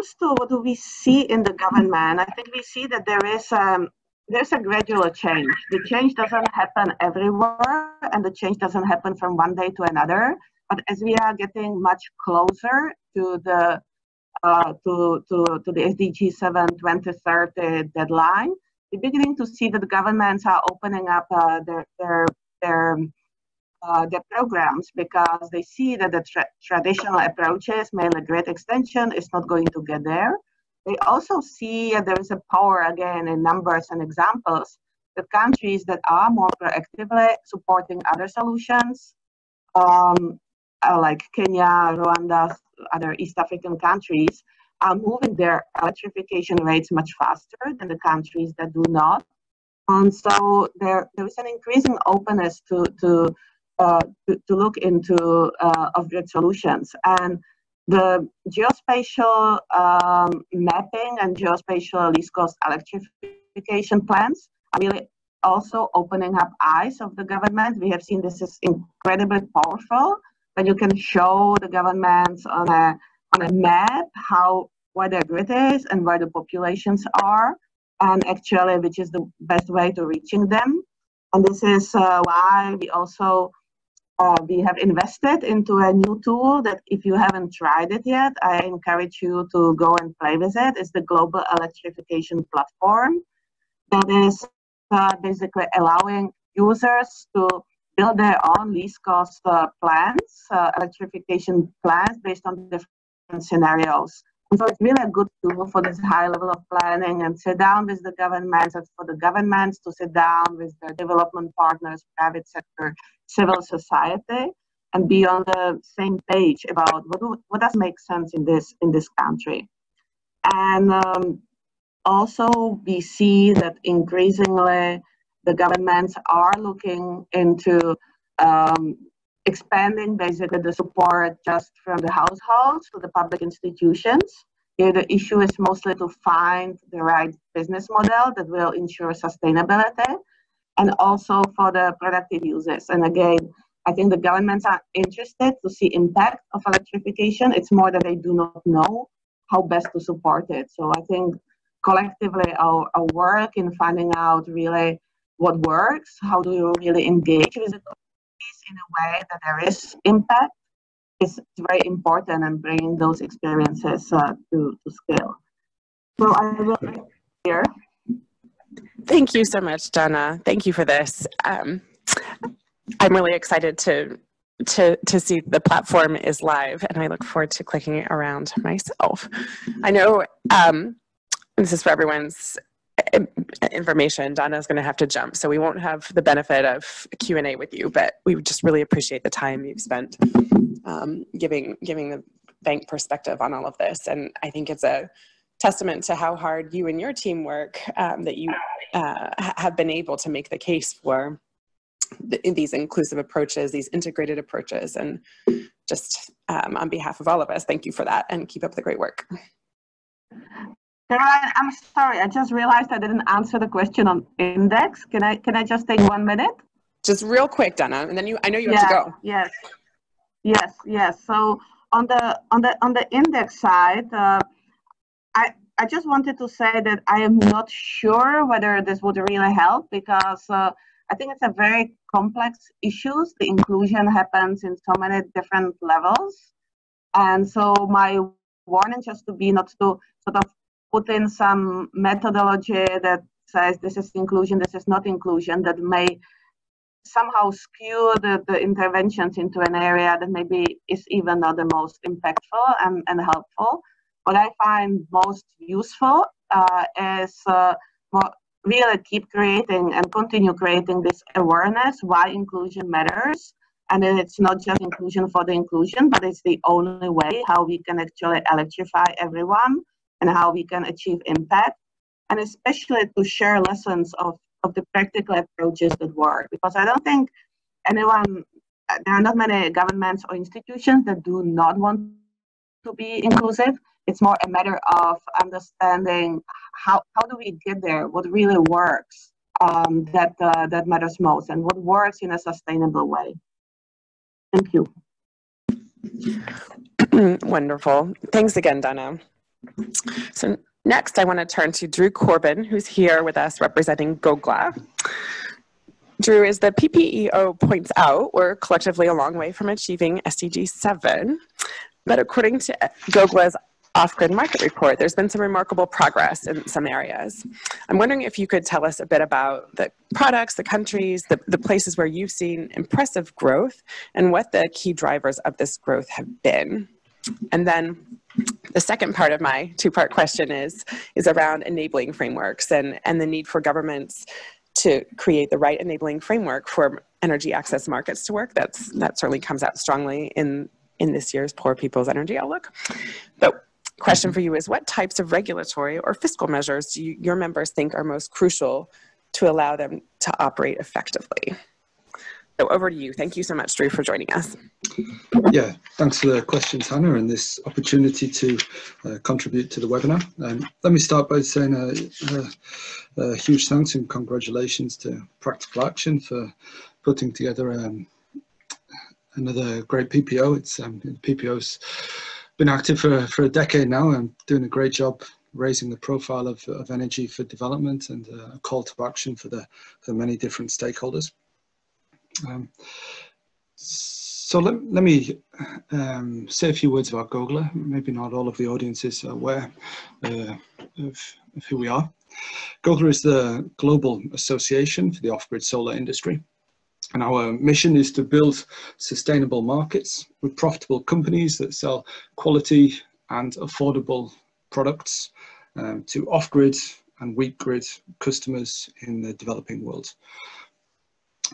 comes to what do we see in the government, I think we see that there is um, there's a gradual change. The change doesn't happen everywhere, and the change doesn't happen from one day to another. But as we are getting much closer to the uh, to, to, to the SDG 7 2030 deadline, we're beginning to see that governments are opening up uh, their, their, their, uh, their programs because they see that the tra traditional approaches, mainly grid extension, is not going to get there. They also see uh, there is a power again in numbers and examples that countries that are more proactively supporting other solutions, um, uh, like Kenya, Rwanda, other East African countries, are moving their electrification rates much faster than the countries that do not. And so there, there is an increasing openness to, to, uh, to, to, look into uh, off-grid solutions. And the geospatial um, mapping and geospatial cost electrification plans are really also opening up eyes of the government. We have seen this is incredibly powerful when you can show the governments on a on a map how where their grid is and where the populations are, and actually which is the best way to reaching them. And this is uh, why we also uh, we have invested into a new tool that if you haven't tried it yet, I encourage you to go and play with it. It's the Global Electrification Platform that is uh, basically allowing users to build their own least cost uh, plans, uh, electrification plans based on different scenarios. And so it's really a good tool for this high level of planning and sit down with the governments and for the governments to sit down with their development partners, private sector, civil society, and be on the same page about what, do, what does make sense in this in this country. And um, also we see that increasingly the governments are looking into um, expanding basically the support just from the households to the public institutions. Here the issue is mostly to find the right business model that will ensure sustainability and also for the productive users. And again, I think the governments are interested to see impact of electrification. It's more that they do not know how best to support it. So I think collectively our, our work in finding out really what works, how do you really engage with the in a way that there is impact is very important and bringing those experiences uh, to, to scale. So I will here. Thank you so much, Dana. Thank you for this. Um, I'm really excited to to to see the platform is live, and I look forward to clicking around myself. I know um, this is for everyone's information, Dana's going to have to jump, so we won't have the benefit of Q&A with you, but we just really appreciate the time you've spent um, giving, giving the bank perspective on all of this. And I think it's a testament to how hard you and your team work um, that you uh, have been able to make the case for the, these inclusive approaches, these integrated approaches, and just um, on behalf of all of us, thank you for that and keep up the great work. Caroline, I'm sorry. I just realized I didn't answer the question on index. Can I can I just take one minute? Just real quick, Dana, and then you. I know you have to go. Yes, yes, yes. So on the on the on the index side, uh, I I just wanted to say that I am not sure whether this would really help because uh, I think it's a very complex issue. The inclusion happens in so many different levels, and so my warning just to be not to sort of put in some methodology that says this is inclusion, this is not inclusion, that may somehow skew the, the interventions into an area that maybe is even not the most impactful and, and helpful. What I find most useful uh, is uh, more, really keep creating and continue creating this awareness why inclusion matters. And then it's not just inclusion for the inclusion, but it's the only way how we can actually electrify everyone and how we can achieve impact. And especially to share lessons of of the practical approaches that work because I don't think anyone, there are not many governments or institutions that do not want to be inclusive. It's more a matter of understanding how, how do we get there, what really works um, that, uh, that matters most, and what works in a sustainable way. Thank you. Wonderful. Thanks again, Dana. So Next, I want to turn to Drew Corbyn, who's here with us representing GOGLA. Drew, as the PPEO points out, we're collectively a long way from achieving SDG 7. But according to GOGLA's off-grid market report, there's been some remarkable progress in some areas. I'm wondering if you could tell us a bit about the products, the countries, the, the places where you've seen impressive growth, and what the key drivers of this growth have been. And then the second part of my two-part question is, is around enabling frameworks and, and the need for governments to create the right enabling framework for energy access markets to work. That's, that certainly comes out strongly in, in this year's Poor People's Energy Outlook. But question for you is what types of regulatory or fiscal measures do you, your members think are most crucial to allow them to operate effectively? So over to you. Thank you so much, Drew, for joining us. Yeah, thanks for the questions, Hannah, and this opportunity to uh, contribute to the webinar. Um, let me start by saying a, a, a, huge thanks and congratulations to Practical Action for putting together um, another great PPO. It's um, PPO's been active for, for a decade now and doing a great job raising the profile of, of energy for development and uh, a call to action for the, for the many different stakeholders. Um, so let, let me um, say a few words about GOGLA. Maybe not all of the audience is aware uh, of, of, who we are. GOGLA is the Global Association for the Off-Grid Solar Industry. And our mission is to build sustainable markets with profitable companies that sell quality and affordable products um, to off-grid and weak grid customers in the developing world.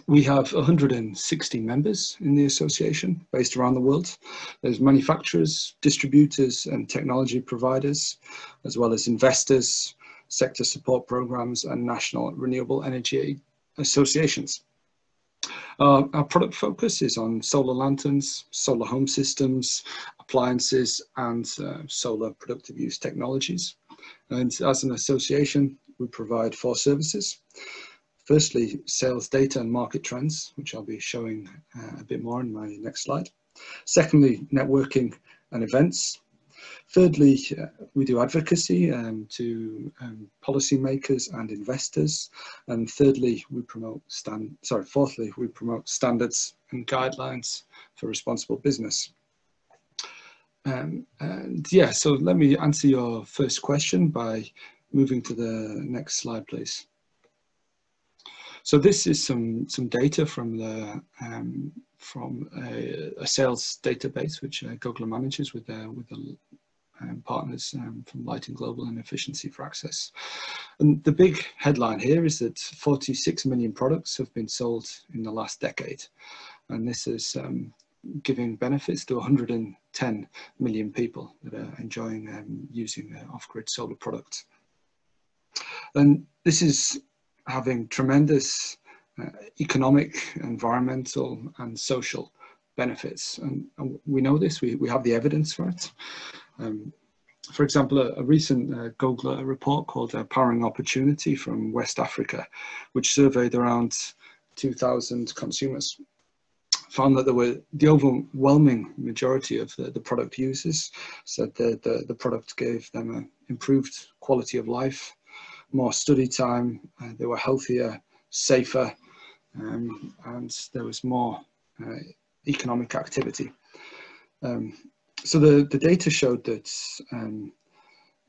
We have 160 members in the association based around the world. There's manufacturers, distributors and technology providers, as well as investors, sector support programs and national renewable energy associations. Uh, our product focus is on solar lanterns, solar home systems, appliances and uh, solar productive use technologies. And as an association, we provide four services. Firstly, sales data and market trends, which I'll be showing uh, a bit more in my next slide. Secondly, networking and events. Thirdly, uh, we do advocacy um, to um, policymakers and investors. And thirdly, we promote stand, sorry, fourthly, we promote standards and guidelines for responsible business. Um, and yeah, so let me answer your first question by moving to the next slide, please. So this is some some data from the um, from a, a, sales database which uh, manages with uh, with the um, partners um, from Lighting Global and Efficiency for Access. And the big headline here is that 46 million products have been sold in the last decade, and this is um, giving benefits to 110 million people that are enjoying um, using uh, off-grid solar products. And this is having tremendous uh, economic, environmental, and social benefits. And, and, we know this, we, we have the evidence for it. Um, for example, a, a recent uh, GOGLA report called uh, Powering Opportunity from West Africa, which surveyed around 2,000 consumers, found that there were the overwhelming majority of the, the product users said that the, the product gave them an improved quality of life, more study time, uh, they were healthier, safer, um, and there was more uh, economic activity. Um, so the, the data showed that um,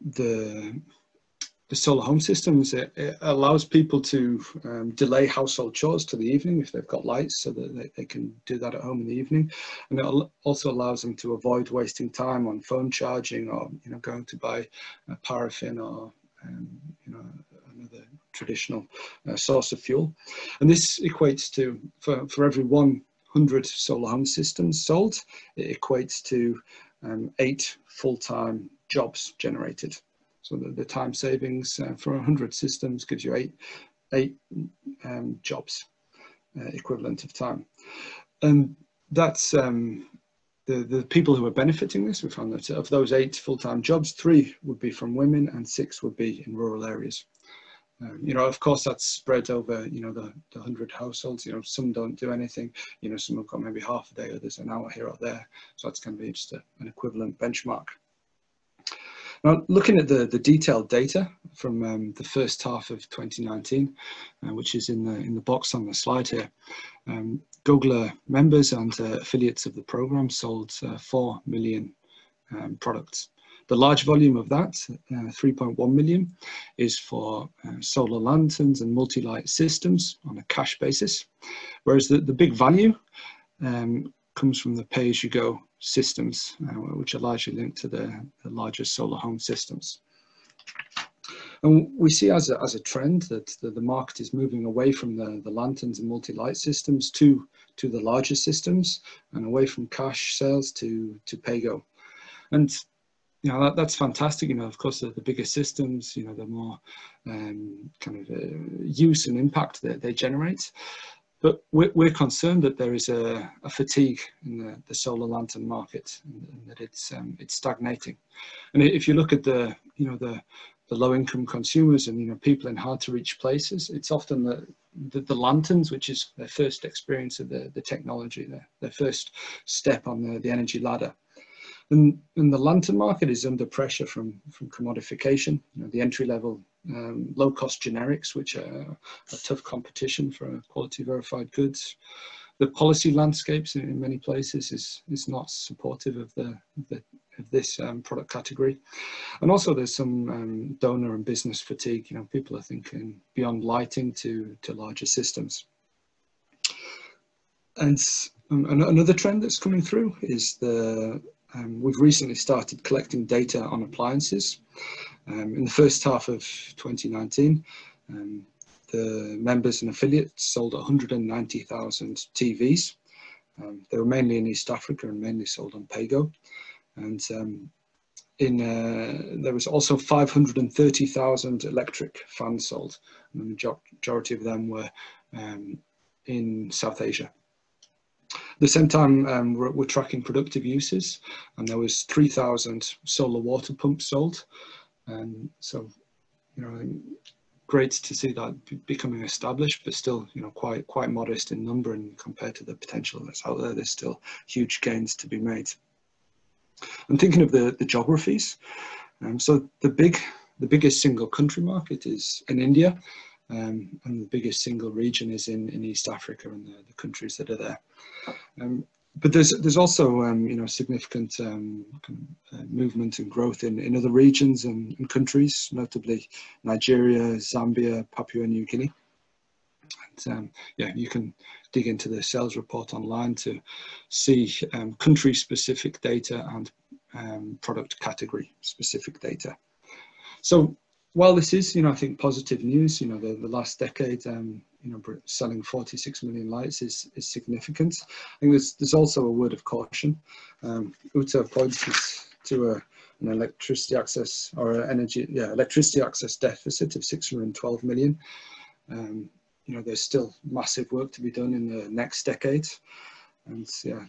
the the solar home systems, it, it allows people to um, delay household chores to the evening if they've got lights so that they, they, can do that at home in the evening. And it also allows them to avoid wasting time on phone charging or, you know, going to buy paraffin or, um, you know, another traditional uh, source of fuel. And this equates to, for, for every 100 solar home systems sold, it equates to um, eight full-time jobs generated. So the, the time savings uh, for 100 systems gives you eight, eight um, jobs uh, equivalent of time. And that's um, the, the people who are benefiting this. We found that of those eight full-time jobs, three would be from women and six would be in rural areas. Um, you know, of course, that's spread over, you know, the, the 100 households. You know, some don't do anything. You know, some have got maybe half a day, others an hour here or there. So that's going to be just a, an equivalent benchmark. Now, looking at the, the detailed data from um, the first half of 2019, uh, which is in the, in the box on the slide here, um, GOGLA members and uh, affiliates of the program sold uh, 4 million um, products. The large volume of that, uh, 3.1 million, is for uh, solar lanterns and multi-light systems on a cash basis, whereas the, the big value um, comes from the pay-as-you-go systems, uh, which are largely linked to the, the larger solar home systems. And we see as a, as a trend that the, the market is moving away from the, the lanterns and multi-light systems to, to the larger systems and away from cash sales to, to pay-go. And you know, that, that's fantastic. You know, of course, the, the bigger systems, you know, the more um, kind of uh, use and impact that they generate. But we're, we're concerned that there is a, a fatigue in the, the, solar lantern market and, and that it's um, it's stagnating. And if you look at the you know the the low income consumers and you know people in hard to reach places, it's often the the, the lanterns, which is their first experience of the, the technology, their, their first step on the, the energy ladder. And, and the lantern market is under pressure from, from commodification. You know, the entry level um, low cost generics, which are a tough competition for quality verified goods. The policy landscapes in, in many places is, is not supportive of, the, the, of this um, product category. And also there's some um, donor and business fatigue. You know, people are thinking beyond lighting to, to larger systems. And um, another trend that's coming through is the um, we've recently started collecting data on appliances. Um, in the first half of 2019, um, the members and affiliates sold 190,000 TVs. Um, they were mainly in East Africa and mainly sold on Paygo. And um, in, uh, there was also 530,000 electric fans sold. And the majority of them were um, in South Asia. At the same time, um, we're, we're, tracking productive uses, and there was 3,000 solar water pumps sold. And so, you know, great to see that becoming established, but still, you know, quite quite modest in number and compared to the potential that's out there, there's still huge gains to be made. I'm thinking of the, the geographies. Um, so the big, the biggest single country market is in India, um, and the biggest single region is in, in East Africa and the, the countries that are there. Um, but there's there's also um, you know significant um, uh, movement and growth in, in other regions and, and, countries, notably Nigeria, Zambia, Papua New Guinea. And, um, yeah, you can dig into the sales report online to see um, country-specific data and product category-specific data. So while this is, you know, I think positive news, you know, the, the last decade, um, you know, selling 46 million lights is, is significant. I think there's, there's also a word of caution. Um, Ute points to a, an electricity access or energy, yeah, electricity access deficit of 612 million. Um, you know, there's still massive work to be done in the next decade. And yeah,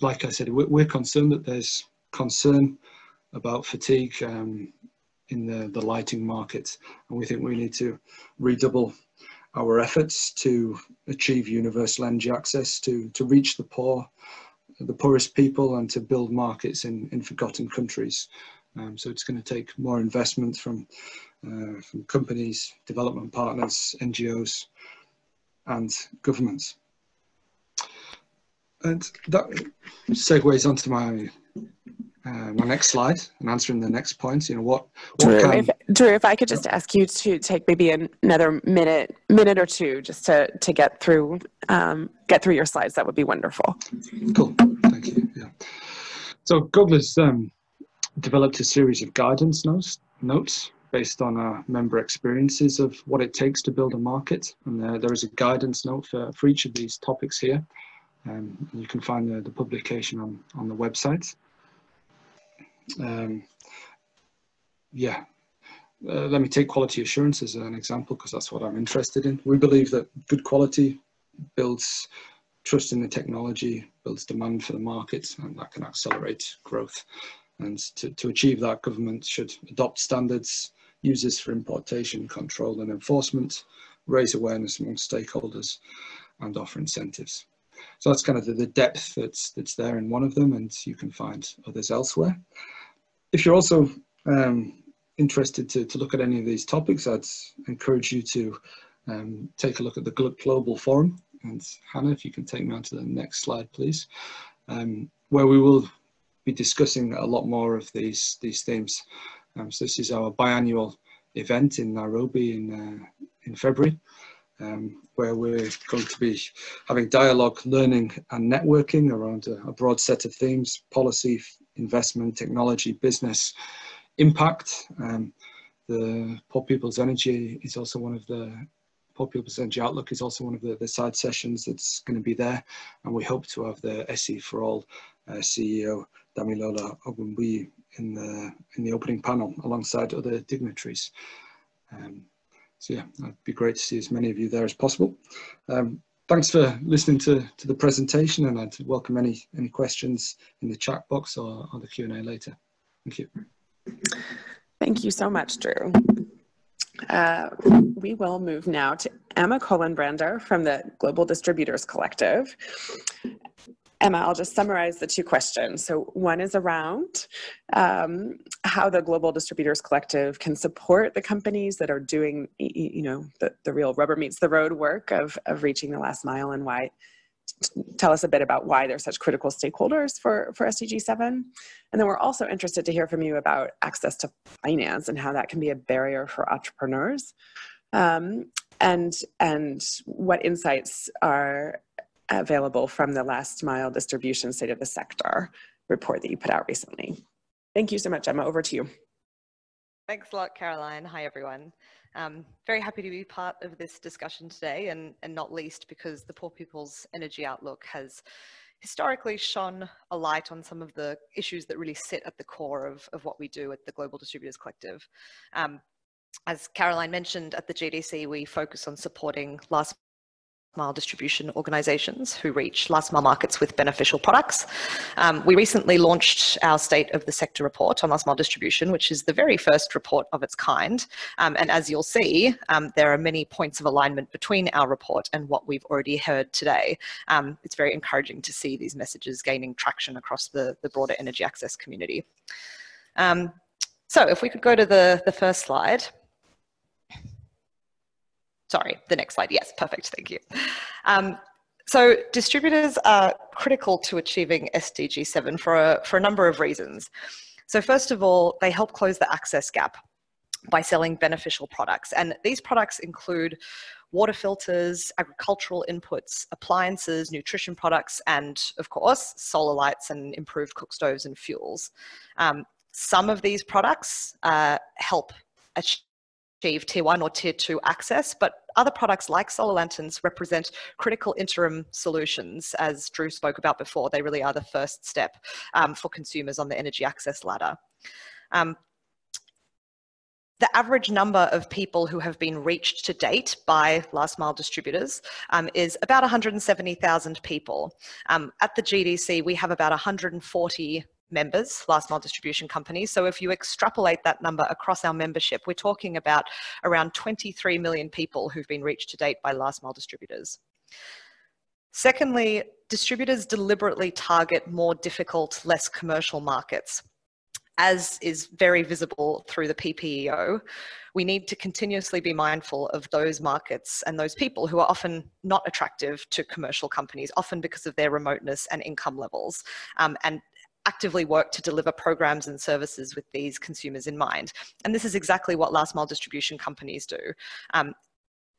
like I said, we're, we're concerned that there's concern about fatigue um, in the, the lighting market. And we think we need to redouble our efforts to achieve universal energy access, to, to reach the poor, the poorest people, and to build markets in, in forgotten countries. Um, so it's going to take more investment from, uh, from companies, development partners, NGOs, and governments. And that segues onto my uh, my next slide and answering the next point. You know what? what Drew, can, if, Drew, if I could just ask you to take maybe another minute, minute or two, just to to get through um, get through your slides, that would be wonderful. Cool. Thank you. Yeah. So GOGLA has um, developed a series of guidance notes notes based on our member experiences of what it takes to build a market, and there, there is a guidance note for for each of these topics here. Um, you can find the, the publication on on the website um, yeah, uh, let me take quality assurance as an example because that's what I'm interested in. We believe that good quality builds trust in the technology, builds demand for the market, and that can accelerate growth. And to, to achieve that, government should adopt standards, use this for importation, control and enforcement, raise awareness among stakeholders, and offer incentives. So that's kind of the, the depth that's, that's there in one of them, and you can find others elsewhere if you're also um, interested to, to look at any of these topics, I'd encourage you to um, take a look at the Global Forum. And Hannah, if you can take me on to the next slide, please, um, where we will be discussing a lot more of these, these themes. Um, so this is our biannual event in Nairobi in, uh, in February, um, where we're going to be having dialogue, learning and networking around a, a broad set of themes, policy, investment, technology, business impact. Um, the Poor People's Energy is also one of the Poor People's Energy Outlook is also one of the, the side sessions that's going to be there. And we hope to have the SE for All uh, CEO Damilola Ogunbiyi in the, in the opening panel alongside other dignitaries. Um, so yeah, it'd be great to see as many of you there as possible. Um, thanks for listening to, to the presentation and I'd welcome any, any questions in the chat box or, or the Q&A later. Thank you. Thank you so much, Drew. Uh, we will move now to Emma Colenbrander from the Global Distributors Collective. Emma, I'll just summarize the two questions. So one is around um, how the Global Distributors Collective can support the companies that are doing, you know, the, the real rubber meets the road work of, of reaching the last mile and why, tell us a bit about why they're such critical stakeholders for, for SDG 7. And then we're also interested to hear from you about access to finance and how that can be a barrier for entrepreneurs. Um, and, and what insights are available from the last mile distribution state of the sector report that you put out recently. Thank you so much, Emma. Over to you. Thanks a lot, Caroline. Hi, everyone. Um, very happy to be part of this discussion today, and, and not least because the Poor People's Energy Outlook has historically shone a light on some of the issues that really sit at the core of, of what we do at the Global Distributors Collective. Um, as Caroline mentioned, at the GDC, we focus on supporting last mile distribution organizations who reach last mile markets with beneficial products. Um, we recently launched our State of the Sector report on last mile distribution, which is the very first report of its kind. Um, and as you'll see, um, there are many points of alignment between our report and what we've already heard today. Um, it's very encouraging to see these messages gaining traction across the, the broader energy access community. Um, so if we could go to the, the first slide sorry, the next slide. Yes, perfect. Thank you. Um, so distributors are critical to achieving SDG 7 for a, for a number of reasons. So first of all, they help close the access gap by selling beneficial products. And these products include water filters, agricultural inputs, appliances, nutrition products, and of course, solar lights and improved cook stoves and fuels. Um, some of these products uh, help achieve achieve tier one or tier two access, but other products like solar lanterns represent critical interim solutions, as Drew spoke about before. They really are the first step um, for consumers on the energy access ladder. Um, the average number of people who have been reached to date by last mile distributors um, is about 170,000 people. Um, at the GDC, we have about 140 members, last mile distribution companies. So if you extrapolate that number across our membership, we're talking about around 23 million people who've been reached to date by last mile distributors. Secondly, distributors deliberately target more difficult, less commercial markets. As is very visible through the PPEO, we need to continuously be mindful of those markets and those people who are often not attractive to commercial companies, often because of their remoteness and income levels. Um, and actively work to deliver programs and services with these consumers in mind. And this is exactly what last mile distribution companies do. Um,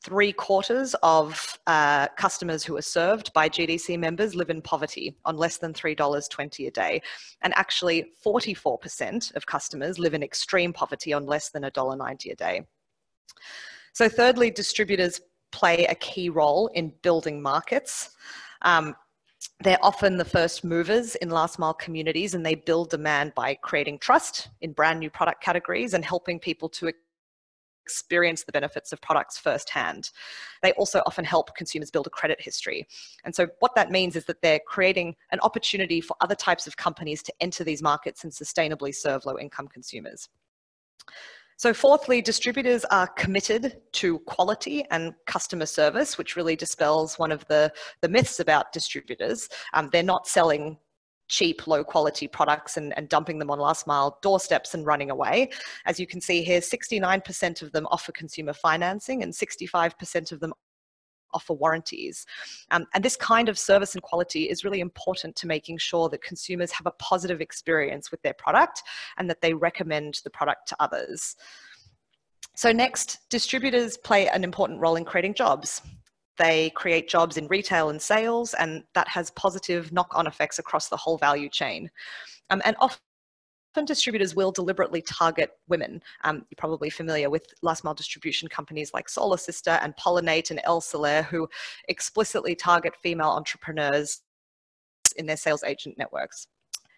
three quarters of uh, customers who are served by GDC members live in poverty on less than $3.20 a day. And actually 44% of customers live in extreme poverty on less than $1.90 a day. So thirdly, distributors play a key role in building markets. Um, they're often the first movers in last mile communities and they build demand by creating trust in brand new product categories and helping people to experience the benefits of products firsthand. They also often help consumers build a credit history. And so what that means is that they're creating an opportunity for other types of companies to enter these markets and sustainably serve low income consumers. So fourthly, distributors are committed to quality and customer service, which really dispels one of the, the myths about distributors. Um, they're not selling cheap, low quality products and, and, dumping them on last mile doorsteps and running away. As you can see here, 69% of them offer consumer financing and 65% of them offer warranties. Um, and this kind of service and quality is really important to making sure that consumers have a positive experience with their product and that they recommend the product to others. So next, distributors play an important role in creating jobs. They create jobs in retail and sales, and that has positive knock-on effects across the whole value chain. Um, and often often distributors will deliberately target women. Um, you're probably familiar with last mile distribution companies like Solar Sister and Pollinate and El Soler who explicitly target female entrepreneurs in their sales agent networks.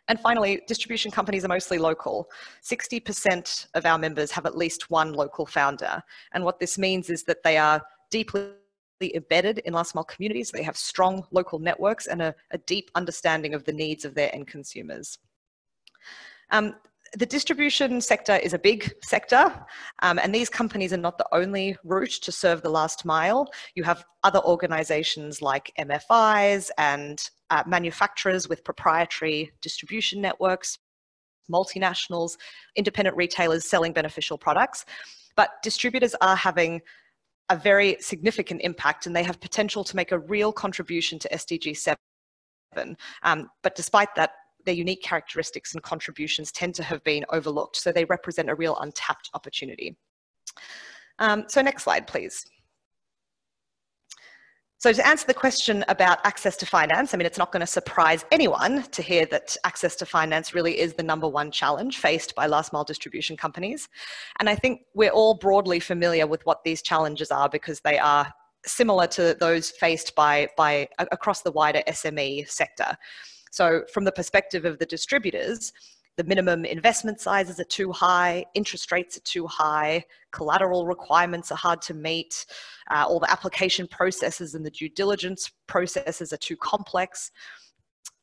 And finally, distribution companies are mostly local. 60% of our members have at least one local founder. And what this means is that they are deeply embedded in last mile communities. They have strong local networks and a, a deep understanding of the needs of their end consumers. Um, the distribution sector is a big sector, um, and these companies are not the only route to serve the last mile. You have other organizations like MFIs and uh, manufacturers with proprietary distribution networks, multinationals, independent retailers selling beneficial products. But distributors are having a very significant impact and they have potential to make a real contribution to SDG 7. Um, but despite that, their unique characteristics and contributions tend to have been overlooked. So they represent a real untapped opportunity. Um, so next slide, please. So to answer the question about access to finance, I mean, it's not going to surprise anyone to hear that access to finance really is the number one challenge faced by last mile distribution companies. And I think we're all broadly familiar with what these challenges are because they are similar to those faced by, by across the wider SME sector. So from the perspective of the distributors, the minimum investment sizes are too high, interest rates are too high, collateral requirements are hard to meet, uh, all the application processes and the due diligence processes are too complex.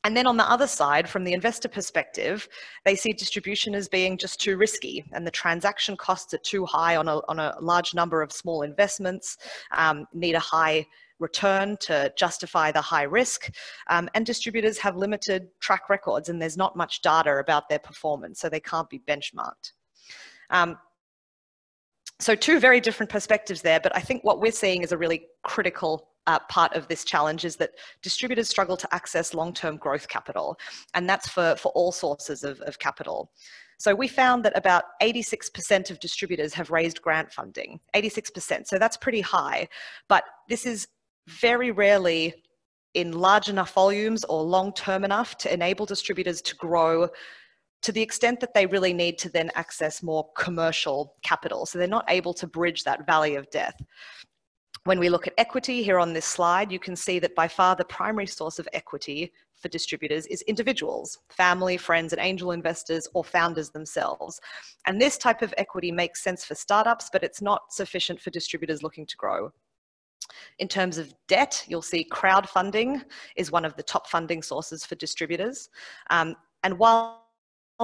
And then on the other side, from the investor perspective, they see distribution as being just too risky and the transaction costs are too high on a, on a large number of small investments, um, need a high return to justify the high risk. Um, and distributors have limited track records and there's not much data about their performance, so they can't be benchmarked. Um, so two very different perspectives there, but I think what we're seeing is a really critical uh, part of this challenge is that distributors struggle to access long-term growth capital, and that's for, for all sources of, of capital. So we found that about 86% of distributors have raised grant funding, 86%. So that's pretty high, but this is very rarely in large enough volumes or long term enough to enable distributors to grow to the extent that they really need to then access more commercial capital. So they're not able to bridge that valley of death. When we look at equity here on this slide, you can see that by far the primary source of equity for distributors is individuals, family, friends, and angel investors, or founders themselves. And this type of equity makes sense for startups, but it's not sufficient for distributors looking to grow. In terms of debt, you'll see crowdfunding is one of the top funding sources for distributors. Um, and while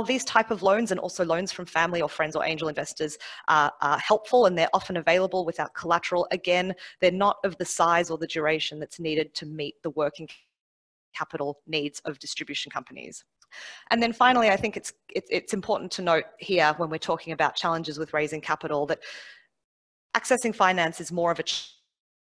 these type of loans and also loans from family or friends or angel investors are, are, helpful and they're often available without collateral. Again, they're not of the size or the duration that's needed to meet the working capital needs of distribution companies. And then finally, I think it's, it's, it's important to note here when we're talking about challenges with raising capital that accessing finance is more of a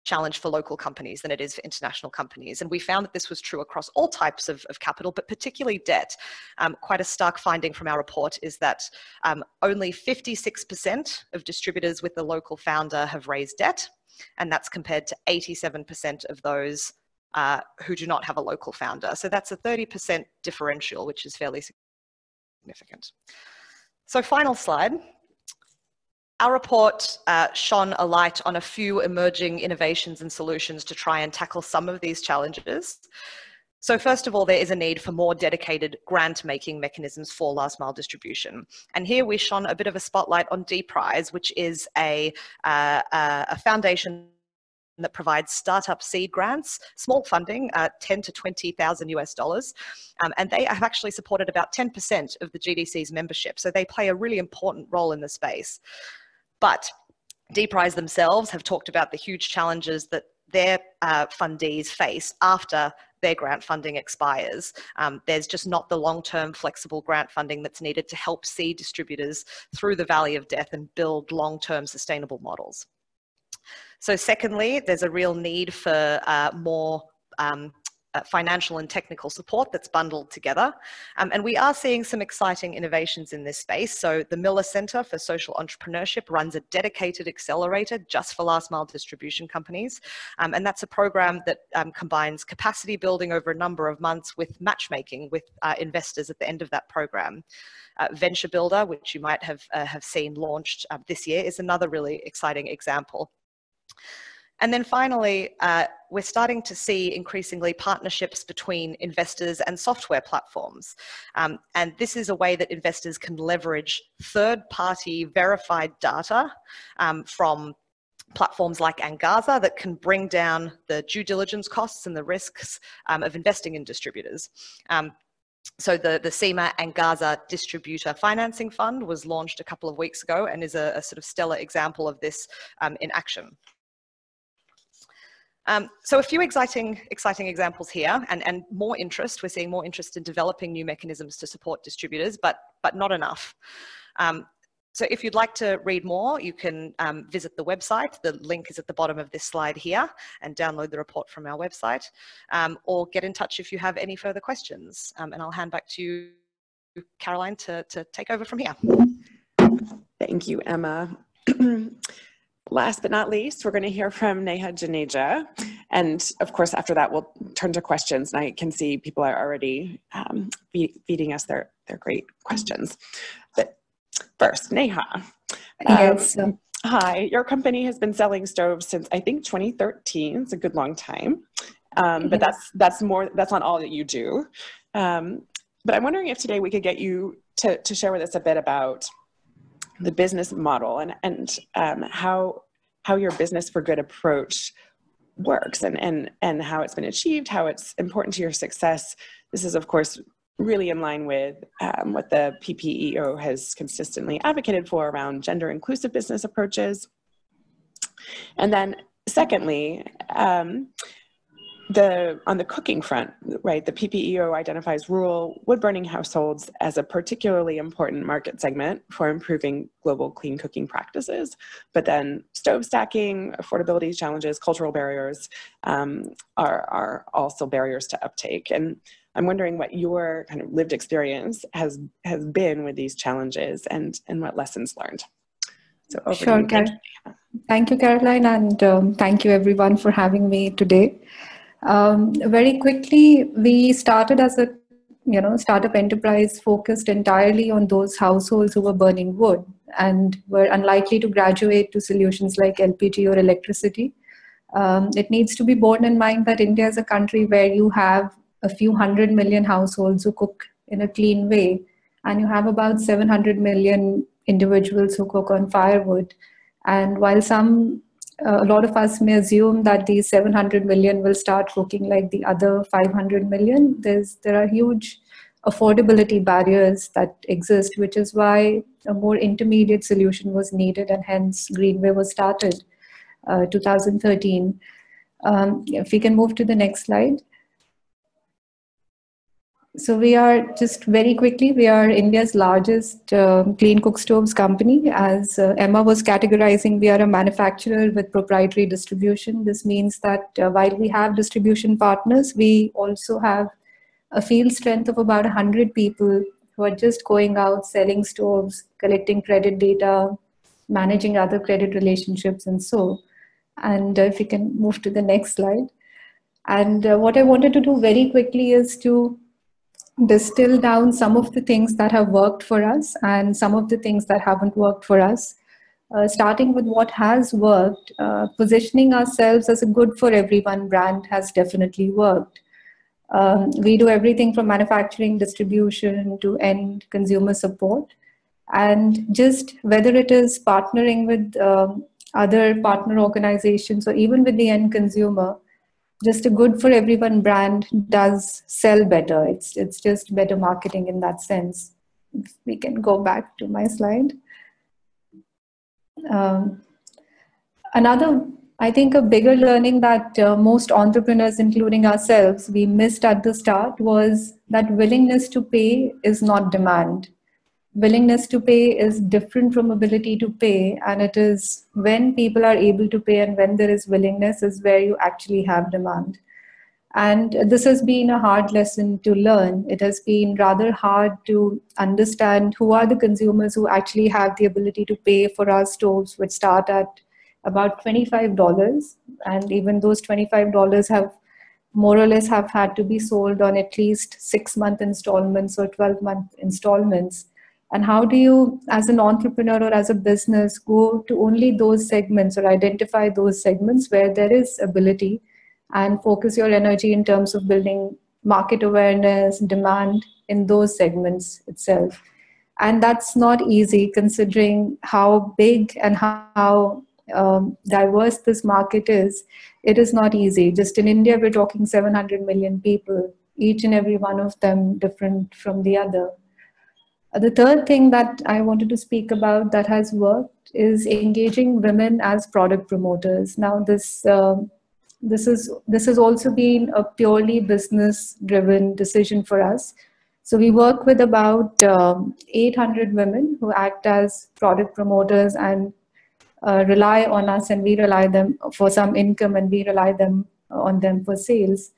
challenge for local companies than it is for international companies. And we found that this was true across all types of, of capital, but particularly debt. Um, quite a stark finding from our report is that um, only 56% of distributors with a local founder have raised debt, and that's compared to 87% of those uh, who do not have a local founder. So that's a 30% differential, which is fairly significant. So final slide. Our report uh, shone a light on a few emerging innovations and solutions to try and tackle some of these challenges. So first of all, there is a need for more dedicated grant-making mechanisms for last mile distribution. And here we shone a bit of a spotlight on DPRIZE, which is a, uh, uh, a foundation that provides startup seed grants, small funding, uh, 10 to 20,000 US dollars. Um, and they have actually supported about 10% of the GDC's membership. So they play a really important role in the space. But DPRIZE themselves have talked about the huge challenges that their uh, fundees face after their grant funding expires. Um, there's just not the long-term flexible grant funding that's needed to help see distributors through the valley of death and build long-term sustainable models. So secondly, there's a real need for uh, more um, uh, financial and technical support that's bundled together. Um, and we are seeing some exciting innovations in this space. So the Miller Center for Social Entrepreneurship runs a dedicated accelerator just for last mile distribution companies. Um, and that's a program that um, combines capacity building over a number of months with matchmaking with uh, investors at the end of that program. Uh, Venture Builder, which you might have, uh, have seen launched uh, this year, is another really exciting example. And then finally, uh, we're starting to see increasingly partnerships between investors and software platforms. Um, and this is a way that investors can leverage third party verified data um, from platforms like Angaza that can bring down the due diligence costs and the risks um, of investing in distributors. Um, so the, the SIMA Angaza Distributor Financing Fund was launched a couple of weeks ago and is a, a sort of stellar example of this um, in action. Um, so a few exciting, exciting examples here and, and more interest. We're seeing more interest in developing new mechanisms to support distributors, but, but not enough. Um, so if you'd like to read more, you can um, visit the website. The link is at the bottom of this slide here and download the report from our website um, or get in touch if you have any further questions. Um, and I'll hand back to you, Caroline, to, to take over from here. Thank you, Emma. Last but not least, we're going to hear from Neha Juneja. And of course, after that, we'll turn to questions. And I can see people are already um, feeding us their, their great questions. But first, Neha. Yes. Um, hi, your company has been selling stoves since I think 2013. It's a good long time. Um, but that's that's more that's not all that you do. Um, but I'm wondering if today we could get you to, to share with us a bit about the business model and, and um, how, how your business for good approach works and, and, and how it's been achieved, how it's important to your success. This is, of course, really in line with um, what the PPEO has consistently advocated for around gender inclusive business approaches. And then secondly, um, the on the cooking front, right, the PPEO identifies rural wood burning households as a particularly important market segment for improving global clean cooking practices. But then stove stacking, affordability challenges, cultural barriers um, are, are also barriers to uptake. And I'm wondering what your kind of lived experience has has been with these challenges and and what lessons learned. So over sure, to you. Thank, you. thank you, Caroline, and um, thank you everyone for having me today. Um, very quickly, we started as a you know startup enterprise focused entirely on those households who were burning wood and were unlikely to graduate to solutions like LPG or electricity. Um, it needs to be borne in mind that India is a country where you have a few hundred million households who cook in a clean way, and you have about 700 million individuals who cook on firewood. And while some uh, a lot of us may assume that these 700 million will start cooking like the other 500 million. There's, there are huge affordability barriers that exist, which is why a more intermediate solution was needed and hence Greenway was started uh, 2013. Um, if we can move to the next slide. So we are just very quickly, we are India's largest uh, clean cook stoves company. As uh, Emma was categorizing, we are a manufacturer with proprietary distribution. This means that uh, while we have distribution partners, we also have a field strength of about 100 people who are just going out, selling stoves, collecting credit data, managing other credit relationships and so. And uh, if we can move to the next slide. And uh, what I wanted to do very quickly is to distill down some of the things that have worked for us and some of the things that haven't worked for us. Uh, starting with what has worked, uh, positioning ourselves as a good for everyone brand has definitely worked. Um, we do everything from manufacturing, distribution to end consumer support. And just whether it is partnering with um, other partner organizations or even with the end consumer, just a good for everyone brand does sell better. It's it's just better marketing in that sense. We can go back to my slide. Um, another, I think, a bigger learning that uh, most entrepreneurs, including ourselves, we missed at the start was that willingness to pay is not demand willingness to pay is different from ability to pay and it is when people are able to pay and when there is willingness is where you actually have demand. And this has been a hard lesson to learn. It has been rather hard to understand who are the consumers who actually have the ability to pay for our stoves which start at about $25 and even those $25 have more or less have had to be sold on at least six month installments or 12 month installments and how do you as an entrepreneur or as a business go to only those segments or identify those segments where there is ability and focus your energy in terms of building market awareness demand in those segments itself? And that's not easy considering how big and how um, diverse this market is. It is not easy. Just in india we're talking 700 million people each and every one of them different from the other the third thing that I wanted to speak about that has worked is engaging women as product promoters. Now, this uh, this is this has also been a purely business-driven decision for us. So we work with about um, 800 women who act as product promoters and uh, rely on us, and we rely them for some income, and we rely them on them for sales.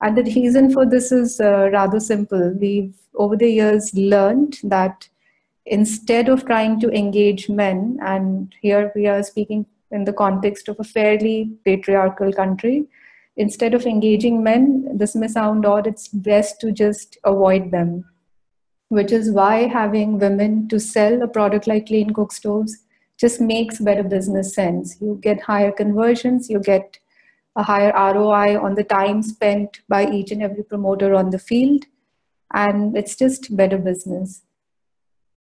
And the reason for this is uh, rather simple. We've over the years learned that instead of trying to engage men, and here we are speaking in the context of a fairly patriarchal country, instead of engaging men, this may sound odd, it's best to just avoid them. Which is why having women to sell a product like clean cook stoves just makes better business sense. You get higher conversions, you get a higher ROI on the time spent by each and every promoter on the field, and it's just better business.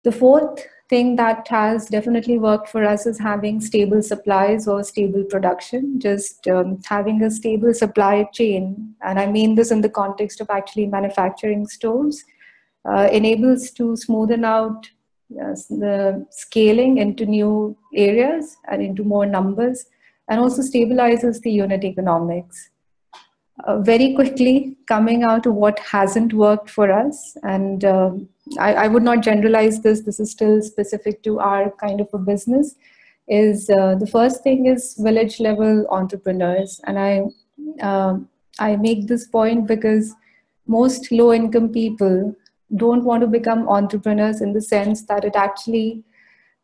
The fourth thing that has definitely worked for us is having stable supplies or stable production, just um, having a stable supply chain. And I mean this in the context of actually manufacturing stoves, uh, enables to smoothen out yes, the scaling into new areas and into more numbers, and also stabilizes the unit economics uh, very quickly coming out to what hasn't worked for us. And uh, I, I, would not generalize this, this is still specific to our kind of a business. Is uh, the first thing is village level entrepreneurs. And I, um, I make this point because most low income people don't want to become entrepreneurs in the sense that it actually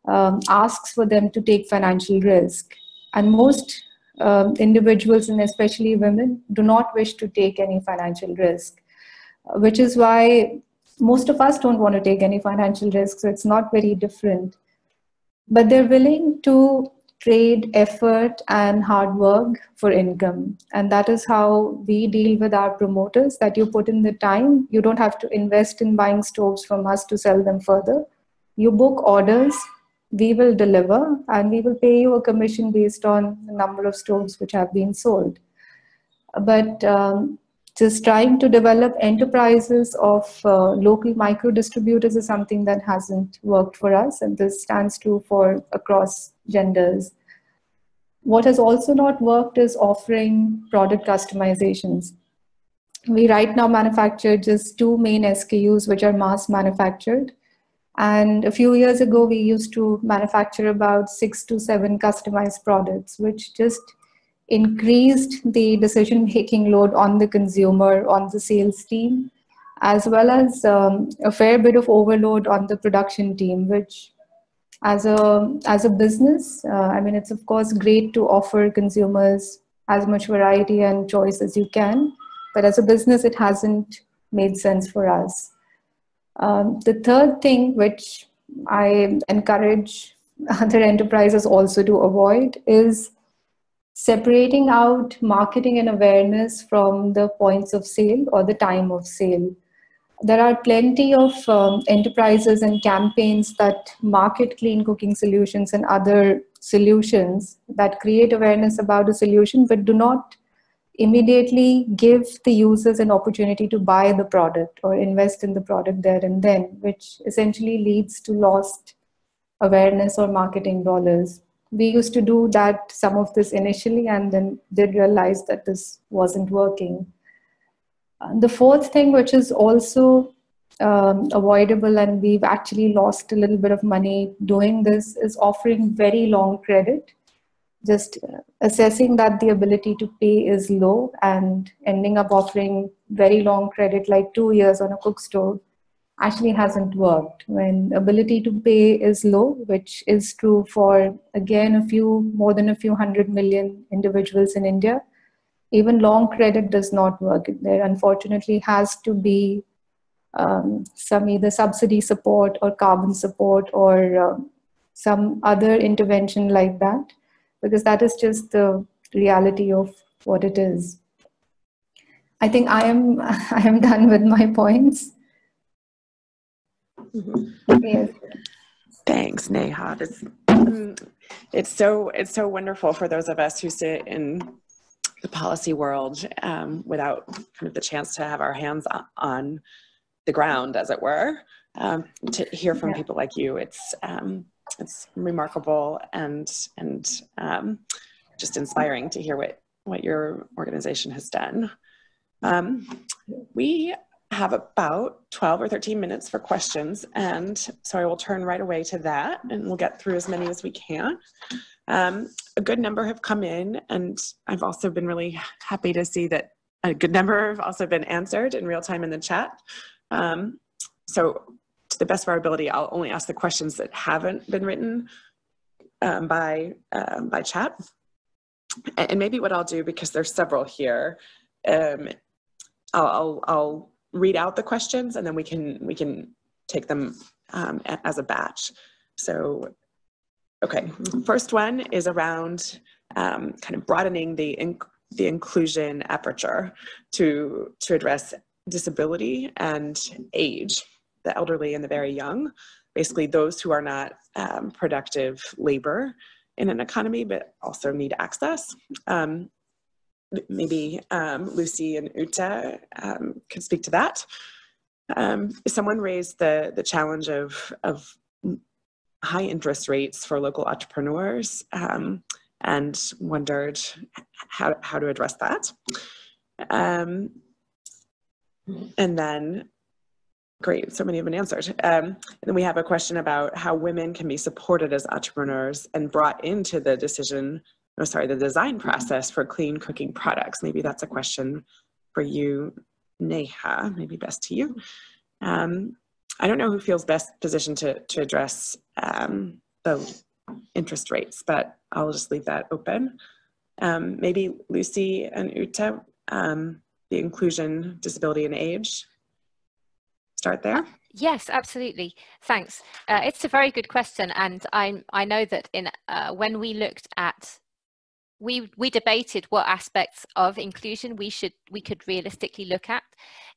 um, asks for them to take financial risk. And most um, individuals and especially women do not wish to take any financial risk, uh, which is why most of us don't want to take any financial risk. So it's not very different. But they're willing to trade effort and hard work for income. And that is how we deal with our promoters that you put in the time. You don't have to invest in buying stoves from us to sell them further. You book orders we will deliver and we will pay you a commission based on the number of stoves which have been sold. But um, just trying to develop enterprises of uh, local micro distributors is something that hasn't worked for us, and this stands true for across genders. What has also not worked is offering product customizations. we right now manufacture just two main SKUs, which are mass manufactured. And a few years ago, we used to manufacture about six to seven customized products, which just increased the decision making load on the consumer, on the sales team, as well as um, a fair bit of overload on the production team, which as a as a business, uh, I mean, it's of course great to offer consumers as much variety and choice as you can, but as a business, it hasn't made sense for us. Um, the third thing, which I encourage other enterprises also to avoid, is separating out marketing and awareness from the points of sale or the time of sale. There are plenty of um, enterprises and campaigns that market clean cooking solutions and other solutions that create awareness about a solution but do not immediately give the users an opportunity to buy the product or invest in the product there and then, which essentially leads to lost awareness or marketing dollars. We used to do that some of this initially and then did realize that this wasn't working. Uh, the fourth thing which is also um, avoidable and we've actually lost a little bit of money doing this is offering very long credit just assessing that the ability to pay is low and ending up offering very long credit like two years on a cook stove actually hasn't worked. When ability to pay is low which is true for again a few more than a few hundred million individuals in india even long credit does not work. There unfortunately has to be um, some either subsidy support or carbon support or uh, some other intervention like that because that is just the reality of what it is i think i am i am done with my points Mm-hmm. Yes. Thanks, Neha. It's, mm, it's so it's so wonderful for those of us who sit in the policy world um, without kind of the chance to have our hands on the ground, as it were, um, to hear from yeah. people like you. It's um, it's remarkable and and um, just inspiring to hear what what your organization has done. Um, we have about 12 or 13 minutes for questions. And so I will turn right away to that and we'll get through as many as we can. Um, a good number have come in and I've also been really happy to see that a good number have also been answered in real time in the chat. Um, so to the best of our ability, I'll only ask the questions that haven't been written um, by, um, by chat. And maybe what I'll do, because there's several here, um, I'll, I'll, I'll read out the questions and then we can we can take them um, as a batch. So, okay, first one is around um, kind of broadening the in, the inclusion aperture to to address disability and age, the elderly and the very young, basically those who are not um, productive labor in an economy but also need access. Um, maybe um, Lucy and Ute um, could speak to that. Um, someone raised the, the challenge of, of high interest rates for local entrepreneurs and wondered how, how to address that. Um, and then, great, so many have been answered. Um, and then we have a question about how women can be supported as entrepreneurs and brought into the decision oh, sorry, the design process for clean cooking products. Maybe that's a question for you, Neha, maybe best to you. Um, I don't know who feels best positioned to, to address um, the interest rates, but I'll just leave that open. Um, maybe Lucy and Ute, um, the inclusion, disability, and age. Start there. Yes, absolutely. Thanks. Uh, it's a very good question, and I I know that in uh, when we looked at we we debated what aspects of inclusion we should we could realistically look at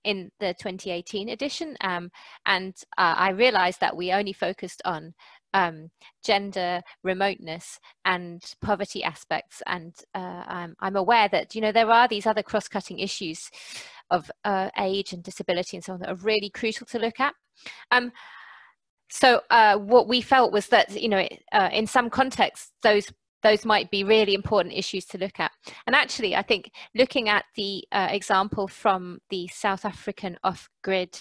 in the 2018 edition um, and uh, i realized that we only focused on um, gender remoteness and poverty aspects and uh, I'm, I'm, aware that you know there are these other cross-cutting issues of uh, age and disability and so on that are really crucial to look at um, so uh, what we felt was that you know uh, in some contexts those those might be really important issues to look at. And actually, I think looking at the uh, example from the South African off-grid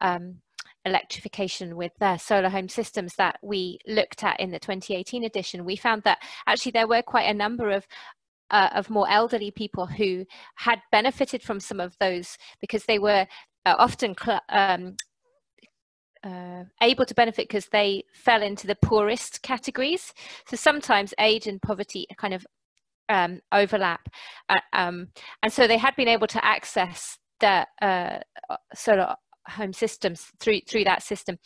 um, electrification with their solar home systems that we looked at in the 2018 edition, we found that actually there were quite a number of uh, of more elderly people who had benefited from some of those because they were uh, often um, uh, able to benefit because they fell into the poorest categories. So sometimes age and poverty kind of um, overlap. Uh, um, and so they had been able to access the uh, solar home systems through through that system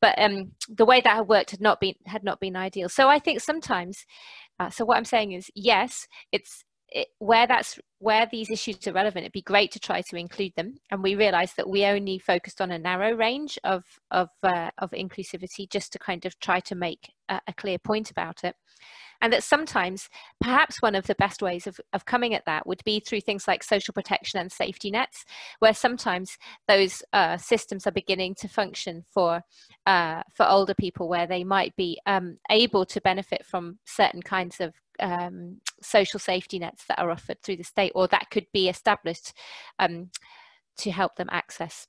but um, the way that had worked had not been had not been ideal so i think sometimes uh, so what i'm saying is yes it's it, where that's where these issues are relevant, it'd be great to try to include them. And we realised that we only focused on a narrow range of of uh, of inclusivity, just to kind of try to make a, a, clear point about it. And that sometimes, perhaps one of the best ways of, of coming at that would be through things like social protection and safety nets, where sometimes those uh, systems are beginning to function for uh, for older people, where they might be um, able to benefit from certain kinds of um, social safety nets that are offered through the state or that could be established um, to help them access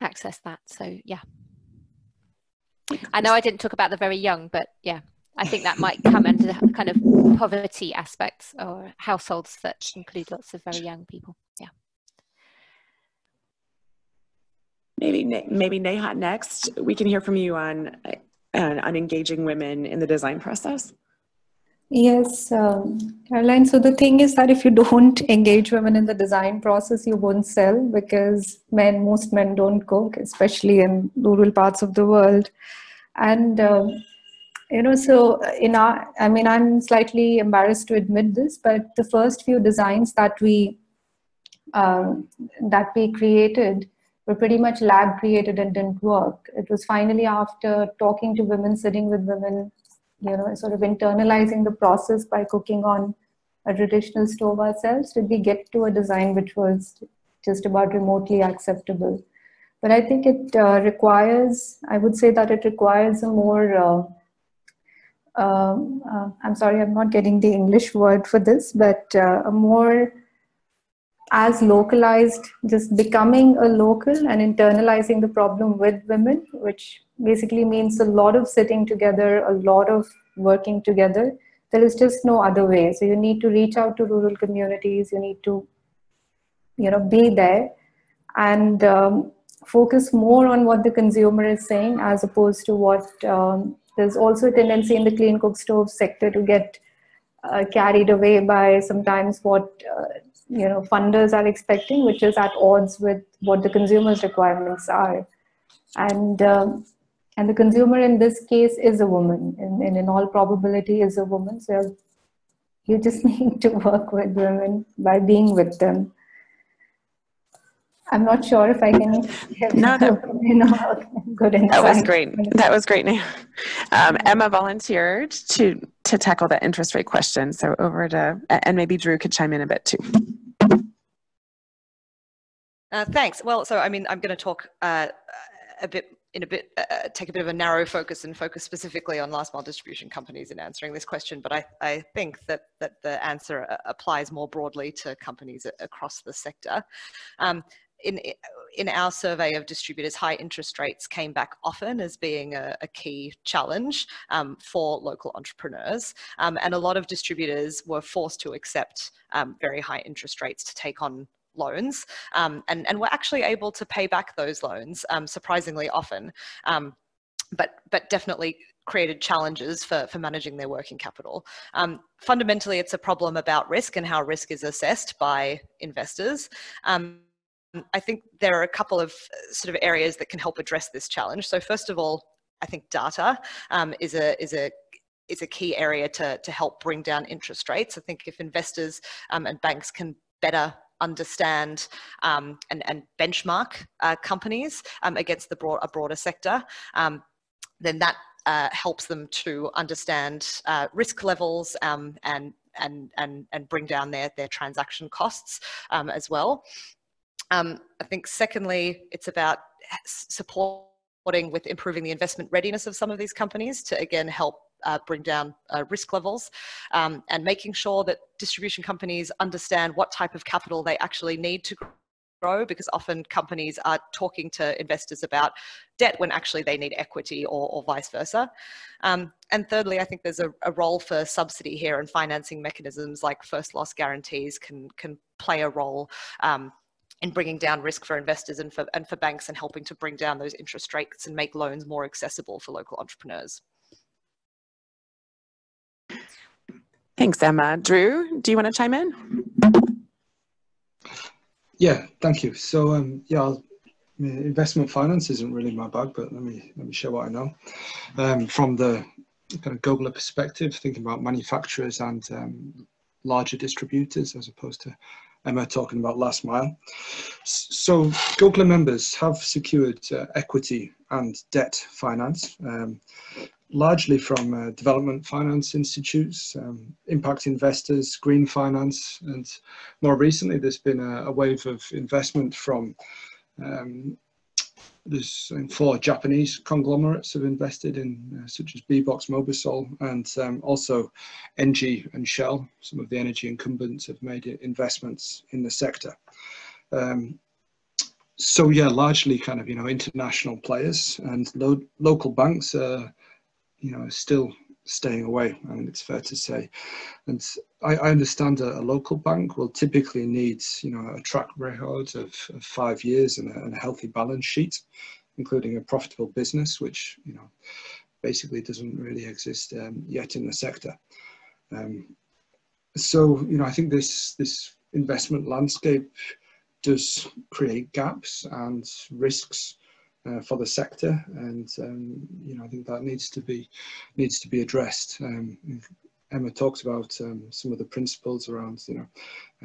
access that. So yeah. I know i didn't talk about the very young but yeah i think that might come under the kind of poverty aspects or households that include lots of very young people yeah maybe maybe neha next we can hear from you on uh, on engaging women in the design process Yes, um, Caroline. So the thing is that if you don't engage women in the design process, you won't sell because men, most men don't cook, especially in rural parts of the world. And um, you know, so in our, I mean, I'm slightly embarrassed to admit this, but the first few designs that we um, that we created were pretty much lab created and didn't work. It was finally after talking to women, sitting with women, you know, sort of internalizing the process by cooking on a traditional stove ourselves, did we get to a design which was just about remotely acceptable. But I think it uh, requires, I would say that it requires a more, uh, um, uh, I'm sorry, I'm not getting the English word for this, but uh, more as localized, just becoming a local and internalizing the problem with women, which basically means a lot of sitting together, a lot of working together. There is just no other way. So you need to reach out to rural communities. You need to, you know, be there and um, focus more on what the consumer is saying as opposed to what um, there's also a tendency in the clean cook stove sector to get uh, carried away by sometimes what uh, you know funders are expecting, which is at odds with what the consumer's requirements are. And um, and the consumer in this case is a woman, and, and in all probability is a woman. So you just need to work with women by being with them. I'm not sure if I can. No, that, you know, good insight. That was great. That was great. Um, Emma volunteered to to tackle that interest rate question. So over to and maybe Drew could chime in a bit too. Uh, thanks. Well, so I mean, I'm going to talk uh, a bit in a bit uh, uh, take a bit of a narrow focus and focus specifically on last mile distribution companies in answering this question but i, I think that that the answer uh, applies more broadly to companies across the sector um, in in our survey of distributors, high interest rates came back often as being a, a key challenge um, for local entrepreneurs. Um, and a lot of distributors were forced to accept um, very high interest rates to take on loans um, and, and we're actually able to pay back those loans um, surprisingly often. Um, but, but definitely created challenges for, for managing their working capital. Um, fundamentally, it's a problem about risk and how risk is assessed by investors. Um, I think there are a couple of uh, sort of areas that can help address this challenge. So first of all, I think data um, is a is a is a key area to, to help bring down interest rates. I think if investors um, and banks can better understand um, and, and, benchmark uh, companies um, against the broad, a broader sector, um, then that uh, helps them to understand uh, risk levels um, and, and, and, and bring down their, their transaction costs um, as well. Um, I think secondly, it's about supporting with improving the investment readiness of some of these companies to again help uh, bring down uh, risk levels um, and making sure that distribution companies understand what type of capital they actually need to grow because often companies are talking to investors about debt when actually they need equity or, or vice versa. Um, and thirdly, I think there's a, a, role for subsidy here and financing mechanisms like first loss guarantees can, can play a role um, in bringing down risk for investors and for, and for banks and helping to bring down those interest rates and make loans more accessible for local entrepreneurs. Thanks, Emma. Drew, do you want to chime in? Yeah, thank you. So, um, yeah, I'll, investment finance isn't really my bag, but let me let me share what I know um, from the kind of global perspective, thinking about manufacturers and um, larger distributors as opposed to Emma talking about last mile. So GOGLA members have secured uh, equity and debt finance, um, largely from uh, development finance institutes, um, impact investors, green finance, and more recently there's been a, a wave of investment from um, there's four Japanese conglomerates have invested in, uh, such as BBOXX Mobisol, and um, also Engie and Shell. Some of the energy incumbents have made investments in the sector. Um, so yeah, largely kind of you know international players and lo local banks are you know still staying away. I mean, it's fair to say. And I, I understand a, a, local bank will typically need, you know, a track record of, of five years and a, and a, healthy balance sheet, including a profitable business, which, you know, basically doesn't really exist um, yet in the sector. Um, so, you know, I think this, this investment landscape does create gaps and risks uh, for the sector, and um, you know I think that needs to be needs to be addressed. Um, Emma talks about um, some of the principles around you know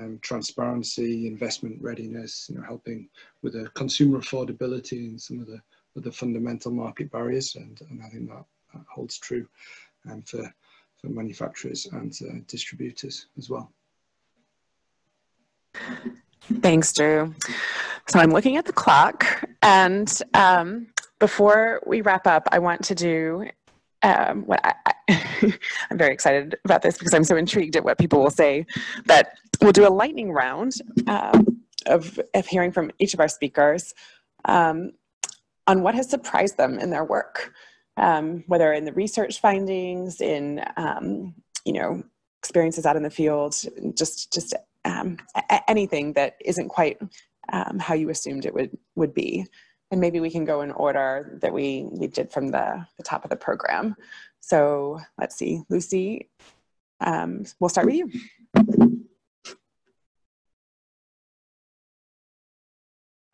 um, transparency, investment readiness, you know helping with the consumer affordability and some of the the fundamental market barriers, and, and I think that, that holds true um, for for manufacturers and uh, distributors as well. Thanks, Drew. So I'm looking at the clock, and um, before we wrap up, I want to do um, what I, am very excited about this because I'm so intrigued at what people will say. But we'll do a lightning round um, of, of hearing from each of our speakers um, on what has surprised them in their work, um, whether in the research findings, in um, you know experiences out in the field, just just anything that isn't quite um, how you assumed it would, would be. And maybe we can go in order that we, we did from the, the top of the program. So let's see, Lucy, um, we'll start with you.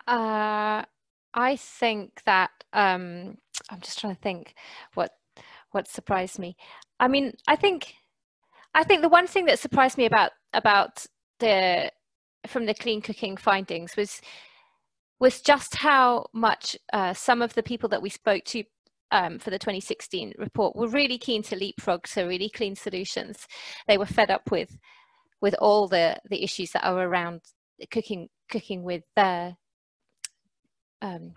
Uh, I think that um, I'm just trying to think what what surprised me. I mean, I think I think the one thing that surprised me about about the from the clean cooking findings was was just how much uh, some of the people that we spoke to um, for the 2016 report were really keen to leapfrog to really clean solutions. They were fed up with with all the the issues that are around cooking cooking with uh, um,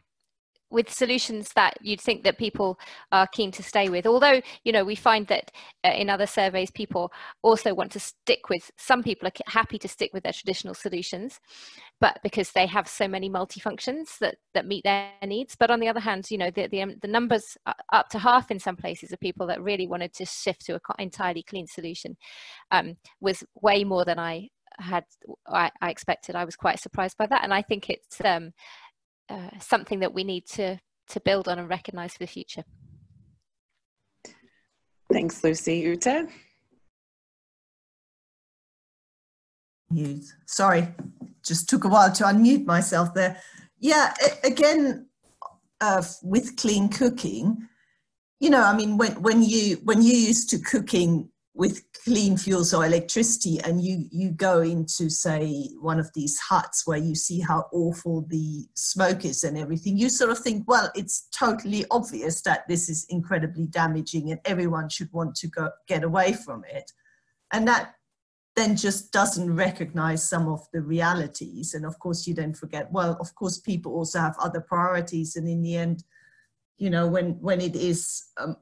with solutions that you'd think that people are keen to stay with. Although you know we find that uh, in other surveys people also want to stick with some people are happy to stick with their traditional solutions but because they have so many multifunctions that that meet their needs. But on the other hand you know the the, um, the numbers up to half in some places of people that really wanted to shift to an entirely clean solution um, was way more than i had I, I expected. I was quite surprised by that. And i think it's um, uh, something that we need to to build on and recognize for the future. Thanks, Lucy. Ute? Sorry, just took a while to unmute myself there. Yeah, again, uh, with clean cooking, you know, I mean, when, when you when you used to cooking with clean fuels or electricity and you you go into say one of these huts where you see how awful the smoke is and everything you sort of think well it's totally obvious that this is incredibly damaging and everyone should want to go get away from it. And that then just doesn't recognize some of the realities. And of course you then forget well of course people also have other priorities. And in the end you know when when it is um,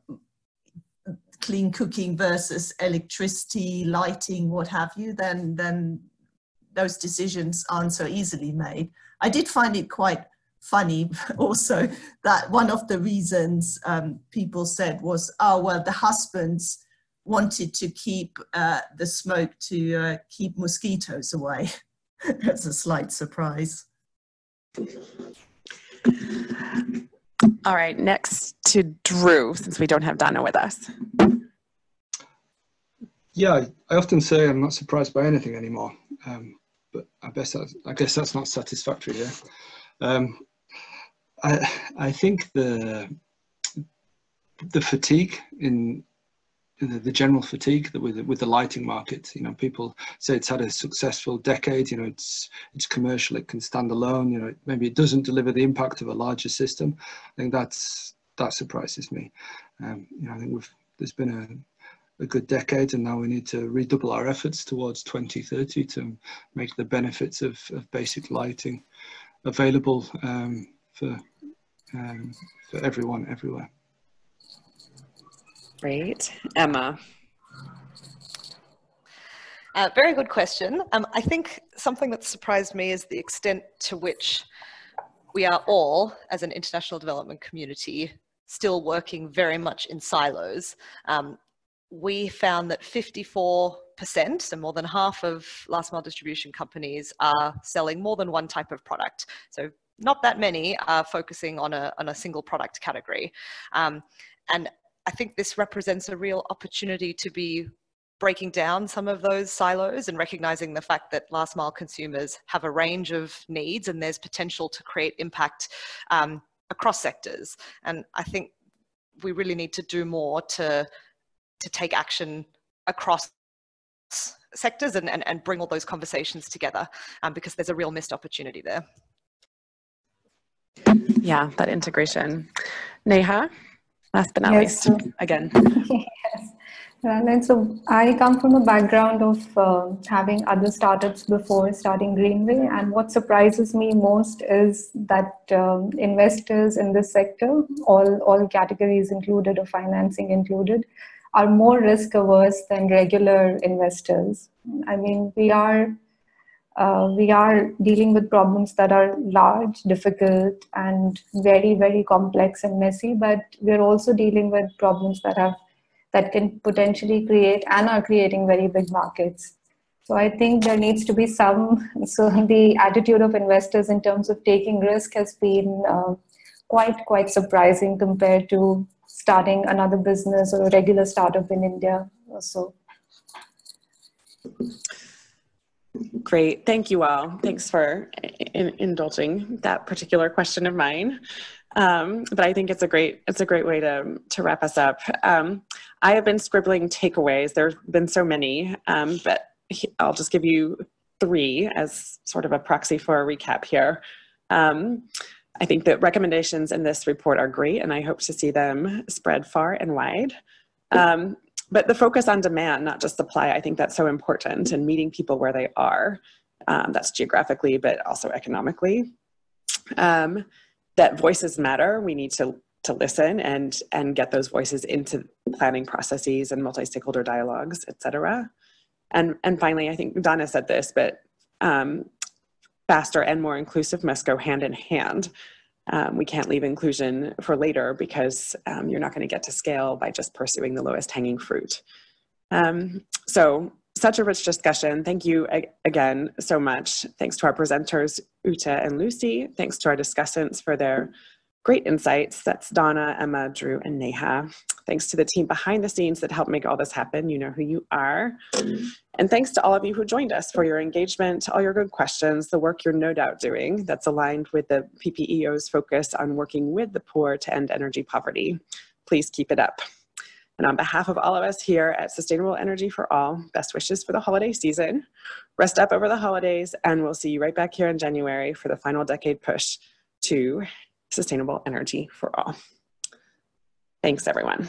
clean cooking versus electricity, lighting, what have you, then, then those decisions aren't so easily made. I did find it quite funny also that one of the reasons um, people said was, oh, well, the husbands wanted to keep uh, the smoke to uh, keep mosquitoes away. That's a slight surprise. All right, next to Drew, since we don't have Dana with us. Yeah, I often say I'm not surprised by anything anymore, um, but I guess that's, I guess that's not satisfactory here. Um, I I think the the fatigue in the, the general fatigue that with with the lighting market. You know, people say it's had a successful decade. You know, it's it's commercial. It can stand alone. You know, maybe it doesn't deliver the impact of a larger system. I think that's that surprises me. Um, you know, I think we've there's been a a good decade and now we need to redouble our efforts towards 2030 to make the benefits of, of basic lighting available um, for, um, for everyone everywhere. Great. Emma. Uh, very good question. Um, I think something that surprised me is the extent to which we are all, as an international development community, still working very much in silos. Um, we found that 54%, so more than half of last mile distribution companies are selling more than one type of product. So not that many are focusing on a, on a single product category. Um, and I think this represents a real opportunity to be breaking down some of those silos and recognizing the fact that last mile consumers have a range of needs and there's potential to create impact um, across sectors. And I think we really need to do more to, to take action across sectors and, and, and bring all those conversations together um, because there's a real missed opportunity there. Yeah, that integration. Neha? last but not yes, least, so, again. yes. And so I come from a background of uh, having other startups before starting Greenway. And what surprises me most is that um, investors in this sector, all, all categories included or financing included, are more risk averse than regular investors. I mean, we are uh, we are dealing with problems that are large, difficult, and very, very complex and messy. But we're also dealing with problems that have that can potentially create and are creating very big markets. So I think there needs to be some. So the attitude of investors in terms of taking risk has been uh, quite quite surprising compared to starting another business or a regular startup in India. or So. Great. Thank you all. Thanks for in indulging that particular question of mine. Um, but I think it's a great it's a great way to to wrap us up. Um, I have been scribbling takeaways. There's been so many, um, but I'll just give you three as sort of a proxy for a recap here. Um, I think the recommendations in this report are great, and I hope to see them spread far and wide. Um, but the focus on demand, not just supply, I think that's so important and meeting people where they are. Um, that's geographically, but also economically. Um, that voices matter. We need to to listen and and get those voices into planning processes and multi-stakeholder dialogues, et cetera. And and finally, I think Dana said this, but um, faster and more inclusive must go hand in hand. Um, we can't leave inclusion for later because um, you're not going to get to scale by just pursuing the lowest hanging fruit. Um, so such a rich discussion. Thank you again so much. Thanks to our presenters, Ute and Lucy. Thanks to our discussants for their great insights. That's Dana, Emma, Drew, and Neha. Thanks to the team behind the scenes that helped make all this happen. You know who you are. And thanks to all of you who joined us for your engagement, all your good questions, the work you're no doubt doing that's aligned with the PPEO's focus on working with the poor to end energy poverty. Please keep it up. And on behalf of all of us here at Sustainable Energy for All, best wishes for the holiday season. Rest up over the holidays, and we'll see you right back here in January for the final decade push to sustainable energy for all. Thanks, everyone.